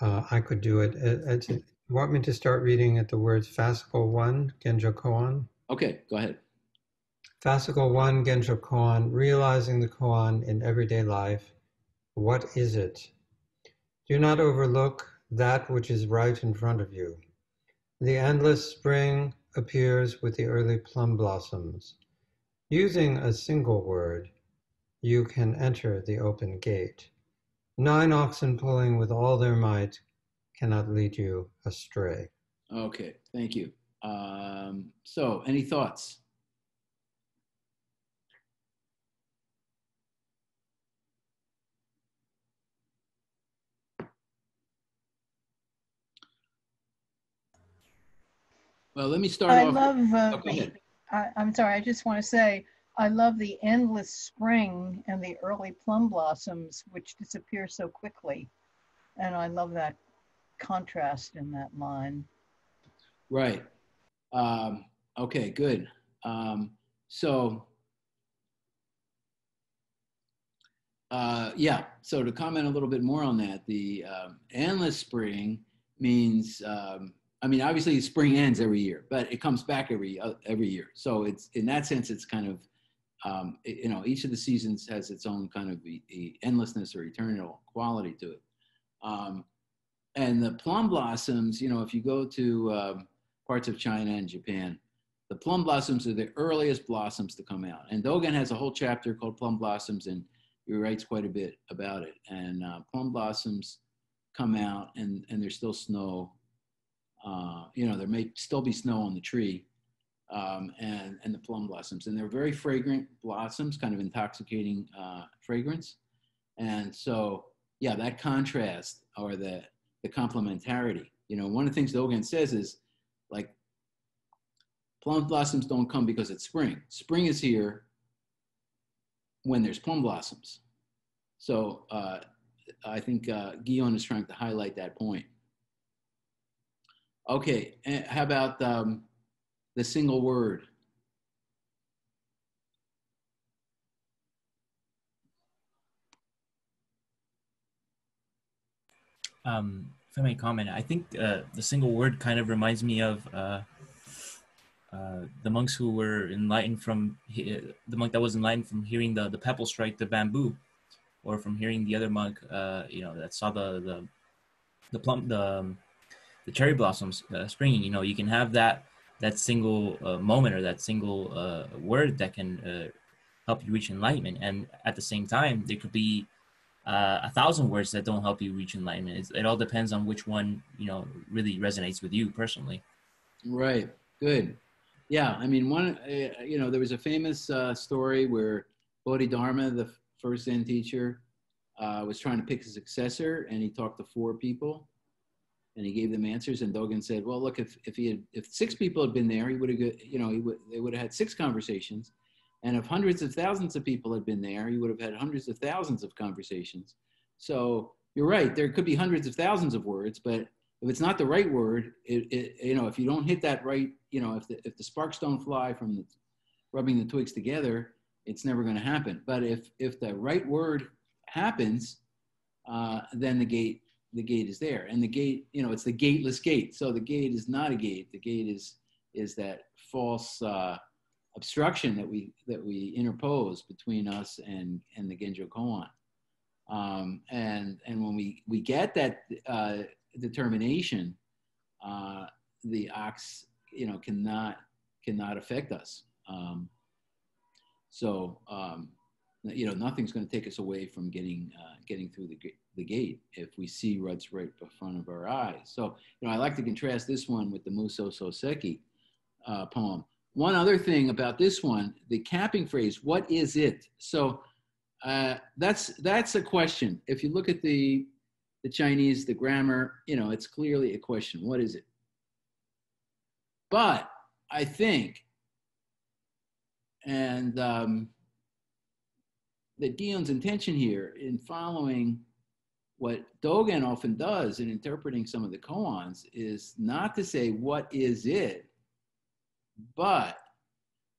Uh, I could do it. it, it you want me to start reading at the words fascicle one, Genjo Koan? Okay, go ahead. Fascicle 1, Genjo Koan, realizing the koan in everyday life. What is it? Do not overlook that which is right in front of you. The endless spring appears with the early plum blossoms. Using a single word, you can enter the open gate. Nine oxen pulling with all their might cannot lead you astray. Okay, thank you. Um, so, any thoughts? Well, let me start I off. love, uh, oh. I, I'm sorry, I just want to say, I love the endless spring and the early plum blossoms, which disappear so quickly. And I love that contrast in that line. Right. Um, okay, good. Um, so, uh, yeah, so to comment a little bit more on that, the um, endless spring means um, I mean, obviously spring ends every year, but it comes back every uh, every year. So it's in that sense, it's kind of um, you know each of the seasons has its own kind of e- e- endlessness or eternal quality to it. Um, and the plum blossoms, you know, if you go to um, parts of China and Japan. The plum blossoms are the earliest blossoms to come out. And Dogen has a whole chapter called Plum Blossoms, and he writes quite a bit about it. And uh, plum blossoms come out, and, and there's still snow. Uh, you know, there may still be snow on the tree um, and, and the plum blossoms. And they're very fragrant blossoms, kind of intoxicating uh, fragrance. And so, yeah, that contrast or the, the complementarity. You know, one of the things Dogen says is like, plum blossoms don't come because it's spring. Spring is here when there's plum blossoms. So uh, I think uh, Giun is trying to highlight that point. Okay, how about um, the single word. Um, if I may comment, I think uh, the single word kind of reminds me of uh, uh, the monks who were enlightened from the monk that was enlightened from hearing the the pebble strike the bamboo, or from hearing the other monk, uh, you know, that saw the the the plum the um, the cherry blossoms uh, springing. You know, you can have that that single uh, moment or that single uh, word that can uh, help you reach enlightenment. And at the same time, there could be uh, a thousand words that don't help you reach enlightenment. It's, it all depends on which one you know really resonates with you personally. Right. Good. Yeah. I mean, one. Uh, you know, there was a famous story where Bodhidharma, the first Zen teacher, was trying to pick a successor, and he talked to four people and he gave them answers. And Dogen said, "Well, look, if if he had if six people had been there, he would have you know he would they would have had six conversations, and if hundreds of thousands of people had been there, he would have had hundreds of thousands of conversations. So you're right, there could be hundreds of thousands of words, but if it's not the right word, it, it you know if you don't hit that right, you know if the if the sparks don't fly from the rubbing the twigs together, it's never going to happen. But if if the right word happens, uh, then the gate the gate is there. And the gate you know it's the gateless gate. So the gate is not a gate. The gate is is that false uh, obstruction that we that we interpose between us and and the genjo koan. Um, and and when we we get that uh, determination uh, the ox you know cannot cannot affect us. Um, so um, you know nothing's going to take us away from getting uh, getting through the the gate if we see what's right in front of our eyes. So, you know, I like to contrast this one with the Muso Soseki uh, poem. One other thing about this one, the capping phrase, what is it? So uh, that's, that's a question. If you look at the, the Chinese, the grammar, you know, it's clearly a question. What is it? But I think, and um, that Giun's intention here in following what Dogen often does in interpreting some of the koans is not to say what is it, but,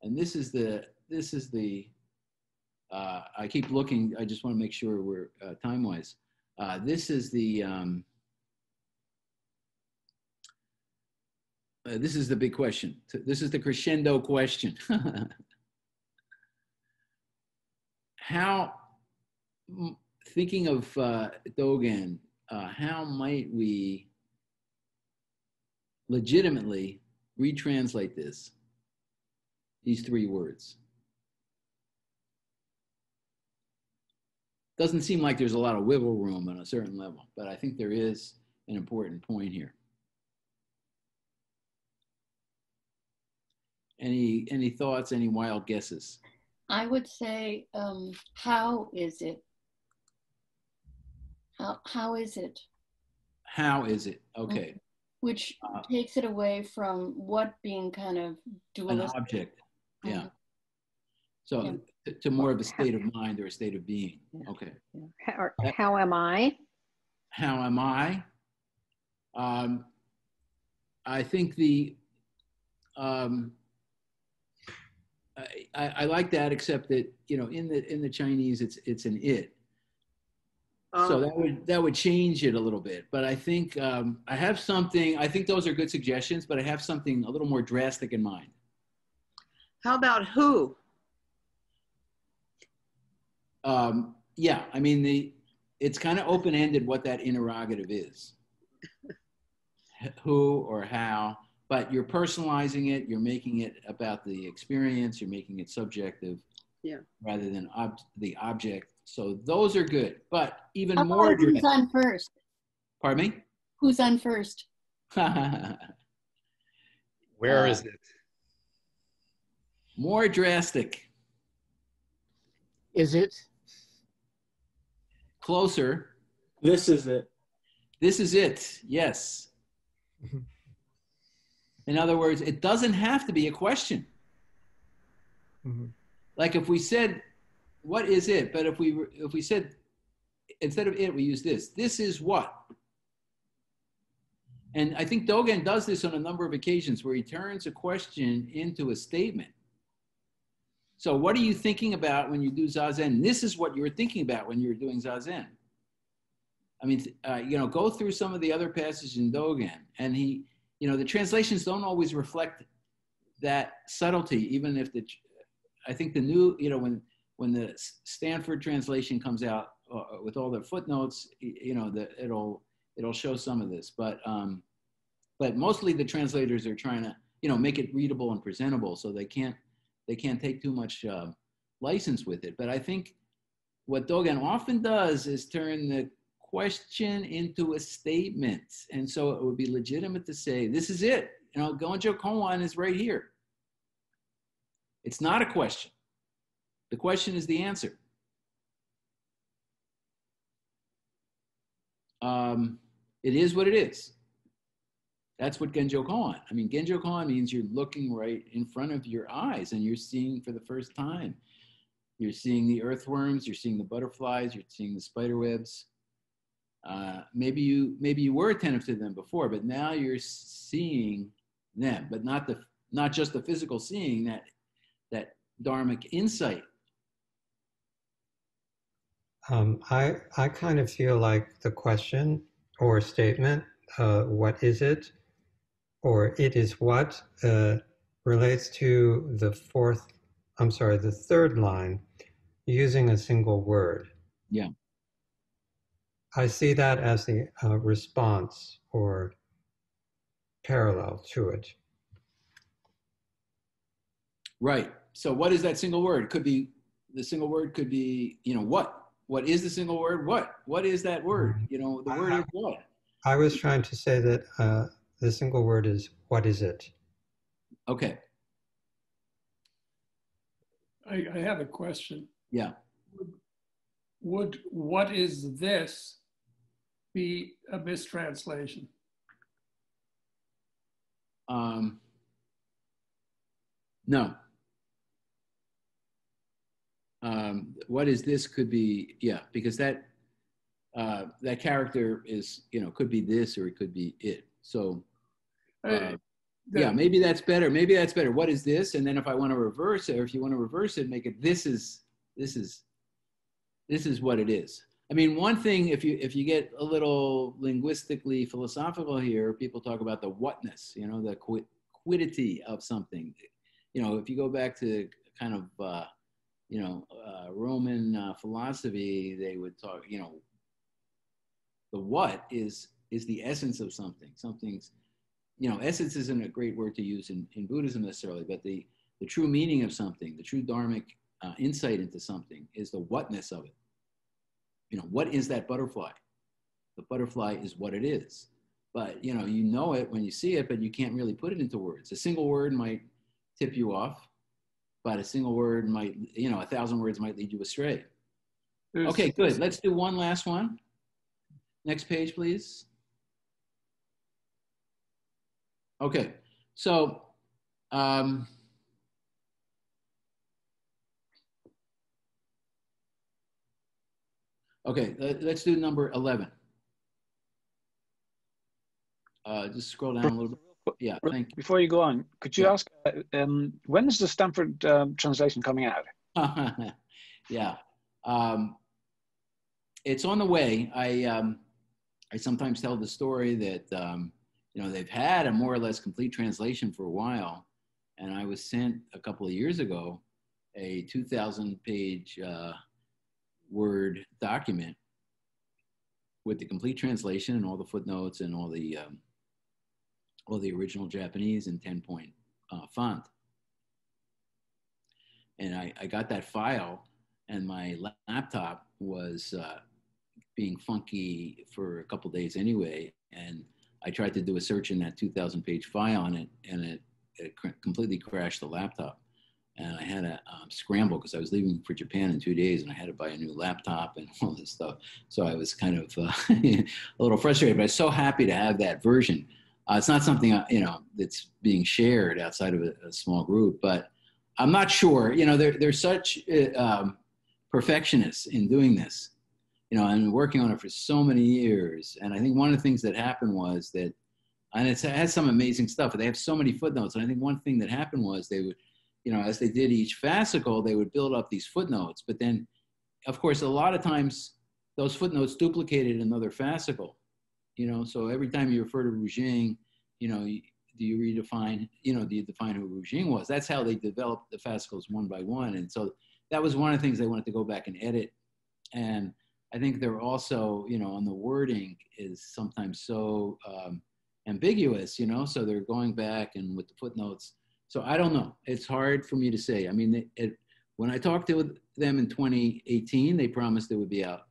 and this is the, this is the, uh, I keep looking, I just want to make sure we're uh, time-wise. Uh, this is the, um, uh, this is the big question. This is the crescendo question. How thinking of uh, Dogen, uh, how might we legitimately retranslate this, these three words? Doesn't seem like there's a lot of wiggle room on a certain level, but I think there is an important point here. Any any thoughts? Any wild guesses? I would say, um, how is it how, how is it? How is it? Okay. Which uh, takes it away from what being kind of dualistic. An object. Yeah. Mm-hmm. So yeah. to more of a state of mind or a state of being. Yeah. Okay. How, how am I? How am I? Um, I think the um, I, I, like that, except that you know, in the in the Chinese, it's it's an it, so that would that would change it a little bit. But I think um, I have something. I think those are good suggestions, but I have something a little more drastic in mind. How about who? Um, yeah, I mean the it's kind of open ended what that interrogative is. who or how, but you're personalizing it. You're making it about the experience. You're making it subjective. Yeah. Rather than ob- the object. So those are good. But even How more. about who's on first? Pardon me. Who's on first? Where Uh, is it? More drastic. Is it? Closer. This is it. This is it. Yes. In other words, it doesn't have to be a question. Like if we said, "What is it?" But if we if we said instead of it, we use this. This is what. And I think Dogen does this on a number of occasions where he turns a question into a statement. So, what are you thinking about when you do zazen? This is what you were thinking about when you were doing zazen. I mean, uh, you know, go through some of the other passages in Dogen, and he, you know, the translations don't always reflect that subtlety, even if the, I think the new, you know, when when the Stanford translation comes out uh, with all the footnotes, you know, the, it'll it'll show some of this, but um, but mostly the translators are trying to, you know, make it readable and presentable, so they can't they can't take too much uh, license with it. But I think what Dogen often does is turn the question into a statement. And so it would be legitimate to say, this is it. You know, Genjo Koan is right here. It's not a question. The question is the answer. Um, it is what it is. That's what Genjo Koan. I mean, Genjo Koan means you're looking right in front of your eyes and you're seeing for the first time. You're seeing the earthworms, you're seeing the butterflies, you're seeing the spider webs. Uh, maybe you maybe you were attentive to them before, but now you're seeing them, but not the not just the physical seeing that that dharmic insight. Um, I I kind of feel like the question or statement, uh, what is it, or it is what, uh, relates to the fourth. I'm sorry, the third line, using a single word. Yeah. I see that as the uh, response or parallel to it. Right. So what is that single word? Could be the single word could be, you know, what? What is the single word? What? What is that word? You know, the word is what? I was trying to say that uh, the single word is what is it? Okay. I, I have a question. Yeah. Would what is this be a mistranslation? Um, no. Um, what is this could be, yeah, because that uh, that character is, you know, could be this or it could be it. So, uh, yeah, maybe that's better. Maybe that's better. What is this? And then if I want to reverse it, or if you want to reverse it, make it this is this is this is what it is. I mean, one thing if you if you get a little linguistically philosophical here, people talk about the whatness, you know, the qu- quiddity of something. You know, if you go back to kind of uh, you know uh, Roman uh, philosophy, they would talk. You know, the what is is the essence of something. Something's you know, essence isn't a great word to use in, in Buddhism necessarily, but the, the true meaning of something, the true dharmic uh, insight into something is the whatness of it. You know, what is that butterfly? The butterfly is what it is. But, you know, you know it when you see it, but you can't really put it into words. A single word might tip you off, but a single word might, you know, a thousand words might lead you astray. There's- Okay, good. Let's do one last one. Next page, please. Okay, so um, okay, let, us do number eleven. Uh, just scroll down a little bit. Yeah, thank you. Before you go on, could you ask uh, um, when is the Stanford um, translation coming out? yeah, um, it's on the way. I um, I sometimes tell the story that um, you know they've had a more or less complete translation for a while, and I was sent a couple of years ago a 2,000 page uh, word document with the complete translation and all the footnotes and all the all the original Japanese in 10 point uh, font. And I, I got that file, and my laptop was uh, being funky for a couple days anyway. And I tried to do a search in that 2,000 page file on it, and it, it cr completely crashed the laptop. And I had to um, scramble because I was leaving for Japan in two days, and I had to buy a new laptop and all this stuff. So I was kind of uh, a little frustrated, but I was so happy to have that version. Uh, it's not something you know that's being shared outside of a, a, small group, but I'm not sure. You know, they're they're such uh, um, perfectionists in doing this. You know, and working on it for so many years. And I think one of the things that happened was that, and it has some amazing stuff. But they have so many footnotes. And I think one thing that happened was they would, you know, as they did each fascicle, they would build up these footnotes. But then, of course, a lot of times those footnotes duplicated another fascicle you know, so every time you refer to Ru you know, do you redefine, you know, do you define who Ru was? That's how they developed the fascicles one by one. And so that was one of the things they wanted to go back and edit. And I think they're also, you know, on the wording is sometimes so um, ambiguous, you know, so they're going back and with the footnotes. So I don't know. It's hard for me to say. I mean, it, it, when I talked to them in 2018, they promised it would be out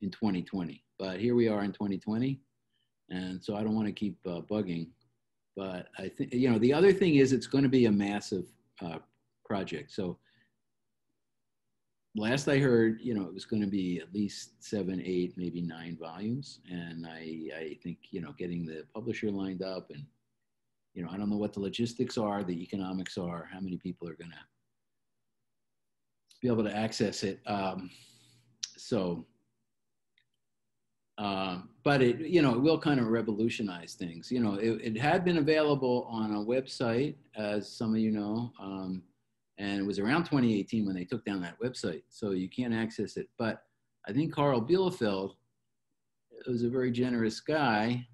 in 2020. But here we are in 2020 and so I don't want to keep uh, bugging. But I think you know the other thing is it's going to be a massive uh, project. So last I heard, you know, it was going to be at least seven, eight, maybe nine volumes, and I I think you know getting the publisher lined up and you know I don't know what the logistics are, the economics are, how many people are going to be able to access it. Um, so uh, but it, you know, it will kind of revolutionize things. You know, it, it, had been available on a website, as some of you know, um, and it was around 2018 when they took down that website, so you can't access it. But I think Carl Bielefeldt was a very generous guy,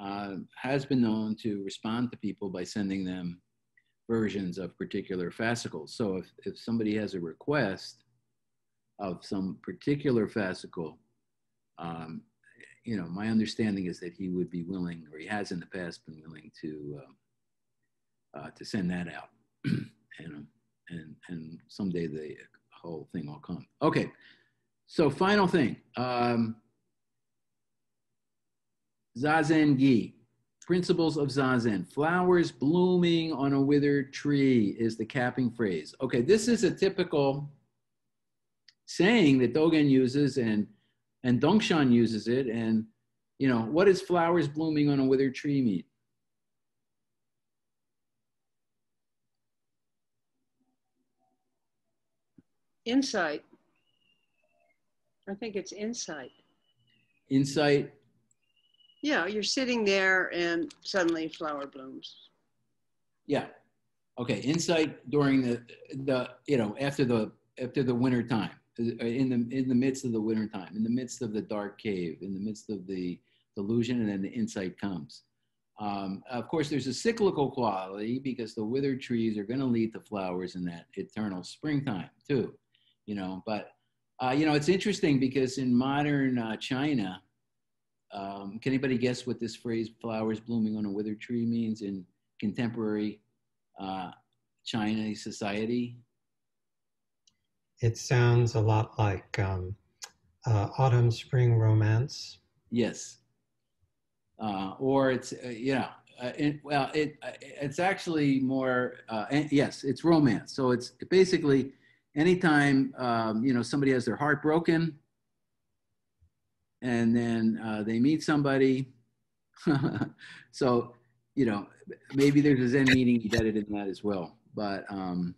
uh, has been known to respond to people by sending them versions of particular fascicles. So if, if somebody has a request of some particular fascicle, um, you know, my understanding is that he would be willing, or he has in the past been willing to uh, uh, to send that out, and and and someday the whole thing will come. Okay, so final thing, um, zazen gi, principles of zazen. Flowers blooming on a withered tree is the capping phrase. Okay, this is a typical saying that Dogen uses and and Dongshan uses it. And, you know, what does flowers blooming on a withered tree mean? Insight. I think it's insight. Insight. Yeah, you're sitting there and suddenly flower blooms. Yeah. Okay. Insight during the the you know after the after the winter time. Uh, in the in the midst of the winter time, in the midst of the dark cave, in the midst of the delusion, and then the insight comes. Um, of course, there's a cyclical quality because the withered trees are going to lead to flowers in that eternal springtime too, you know. But uh, you know, it's interesting because in modern uh, China, um, can anybody guess what this phrase "flowers blooming on a withered tree" means in contemporary uh, Chinese society? It sounds a lot like um, uh, autumn spring romance. Yes. Uh, or it's uh, uh, it, well it uh, it's actually more uh, yes it's romance. So it's basically anytime um, you know somebody has their heart broken and then they meet somebody. so you know maybe there's a Zen meaning embedded in that as well. But um,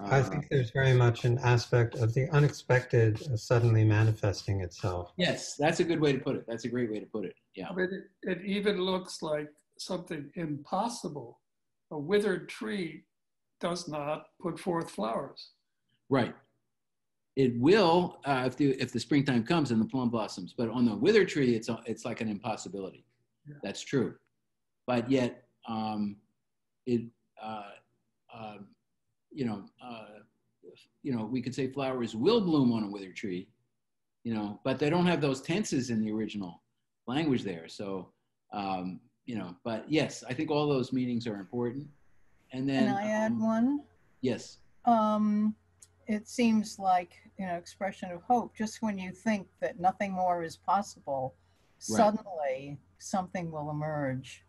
I think uh, there's very much an aspect of the unexpected suddenly manifesting itself. Yes, that's a good way to put it. That's a great way to put it. Yeah. I mean, it, it even looks like something impossible. A withered tree does not put forth flowers. Right. It will uh, if the if the springtime comes and the plum blossoms. But on the withered tree, it's a, it's like an impossibility. Yeah. That's true. But yet, um, it. Uh, um, you know, uh, you know, we could say flowers will bloom on a withered tree, you know, but they don't have those tenses in the original language there. So, um, you know, but yes, I think all those meanings are important. And then Can I add um, one? Yes. Um, it seems like you know expression of hope. Just when you think that nothing more is possible, Right. suddenly something will emerge.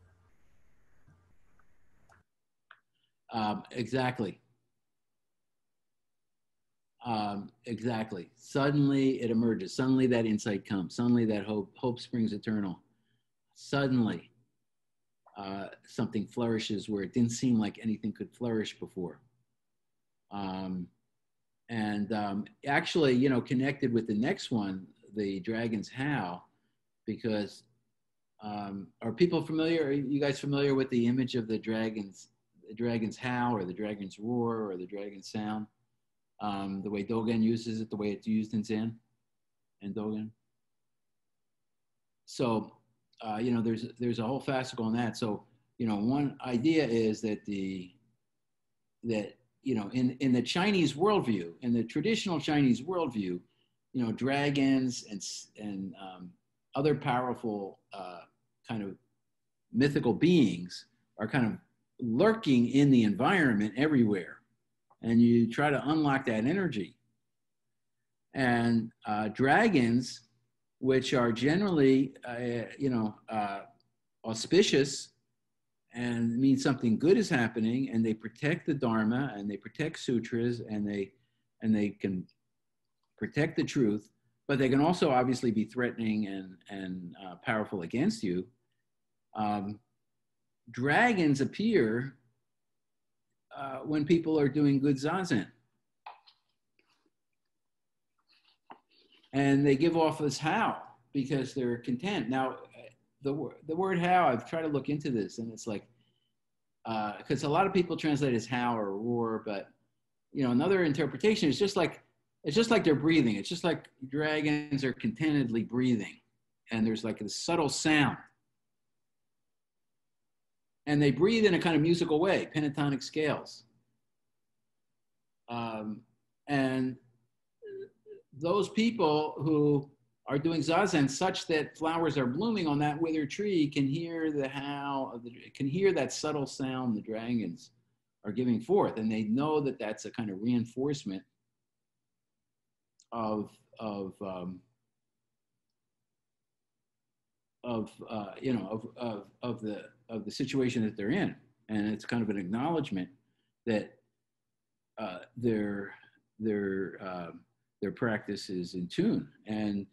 Um, exactly. Um, exactly. Suddenly it emerges. Suddenly that insight comes. Suddenly that hope, hope springs eternal. Suddenly uh, something flourishes where it didn't seem like anything could flourish before. Um, and um, actually, you know, connected with the next one, the dragon's howl, because um, are people familiar? Are you guys familiar with the image of the dragon's the dragon's howl or the dragon's roar or the dragon's sound? Um, the way Dogen uses it, the way it's used in Zen and Dogen. So, uh, you know, there's there's a whole fascicle on that. So, you know, one idea is that the that you know in in the Chinese worldview, in the traditional Chinese worldview, you know, dragons and and um, other powerful uh, kind of mythical beings are kind of lurking in the environment everywhere and you try to unlock that energy. And uh, dragons which are generally uh, you know uh, auspicious and mean something good is happening and they protect the dharma and they protect sutras and they and they can protect the truth but they can also obviously be threatening and and uh, powerful against you. Um, dragons appear uh, when people are doing good zazen. And they give off this how because they're content. Now, the, the word how, I've tried to look into this and it's like, because a lot of people translate as how or roar, but you know, another interpretation is just like, it's just like they're breathing. It's just like dragons are contentedly breathing. And there's like a subtle sound and they breathe in a kind of musical way, pentatonic scales. Um, and those people who are doing zazen such that flowers are blooming on that withered tree can hear the howl of the can hear that subtle sound the dragons are giving forth, and they know that that's a kind of reinforcement of of um, of uh, you know of, of of the of the situation that they're in, and it's kind of an acknowledgement that uh, their their uh, their practice is in tune. And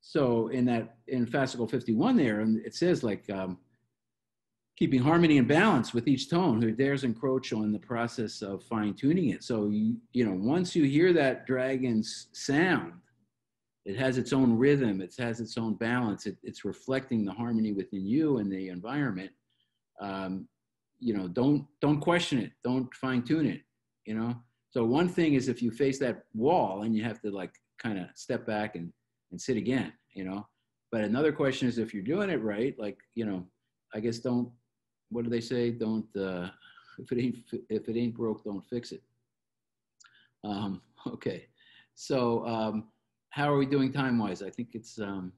so in that in fascicle 51 there, and it says like um, keeping harmony and balance with each tone, who dares encroach on the process of fine tuning it. So you you know once you hear that dragon's sound, it has its own rhythm, it has its own balance, it, it's reflecting the harmony within you and the environment. Um, you know, don't don't question it, don't fine tune it. You know, so one thing is if you face that wall and you have to like kind of step back and and sit again. You know, but another question is if you're doing it right, like you know, I guess don't. What do they say? Don't uh, if it ain't if it ain't broke, don't fix it. Um, okay, so. Um, how are we doing time wise? I think it's um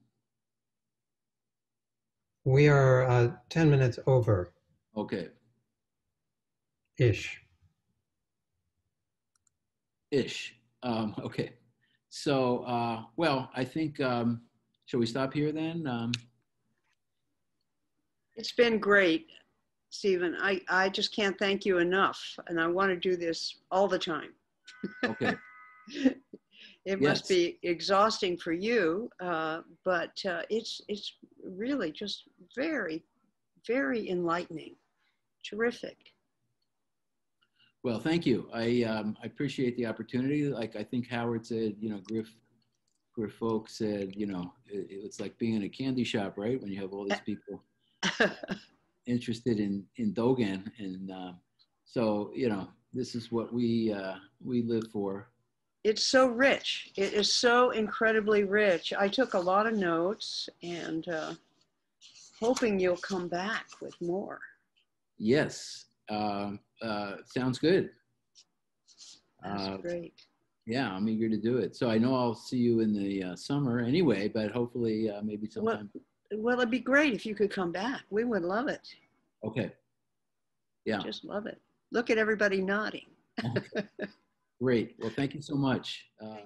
We are uh, 10 minutes over okay. ish. Ish. Um, okay. So uh well, I think um shall we stop here then? Um It's been great, Steven. I, I just can't thank you enough. And I want to do this all the time. okay. it must be exhausting for you, uh, but uh, it's, it's really just very, very enlightening. Terrific. Well, thank you. I um I appreciate the opportunity. Like I think Howard said, you know, Griff Griff Folk said, you know, it, it's like being in a candy shop, right? When you have all these people interested in in Dogen, and uh, so you know, this is what we uh, we live for. It's so rich. It is so incredibly rich. I took a lot of notes and uh, hoping you'll come back with more. Yes, uh, uh, sounds good. That's Uh, great. Yeah, I'm eager to do it. So I know I'll see you in the uh, summer anyway, but hopefully uh, maybe sometime. well, it'd be great if you could come back. We would love it. Okay. Yeah. Just love it. Look at everybody nodding. Great. Well, thank you so much. Uh,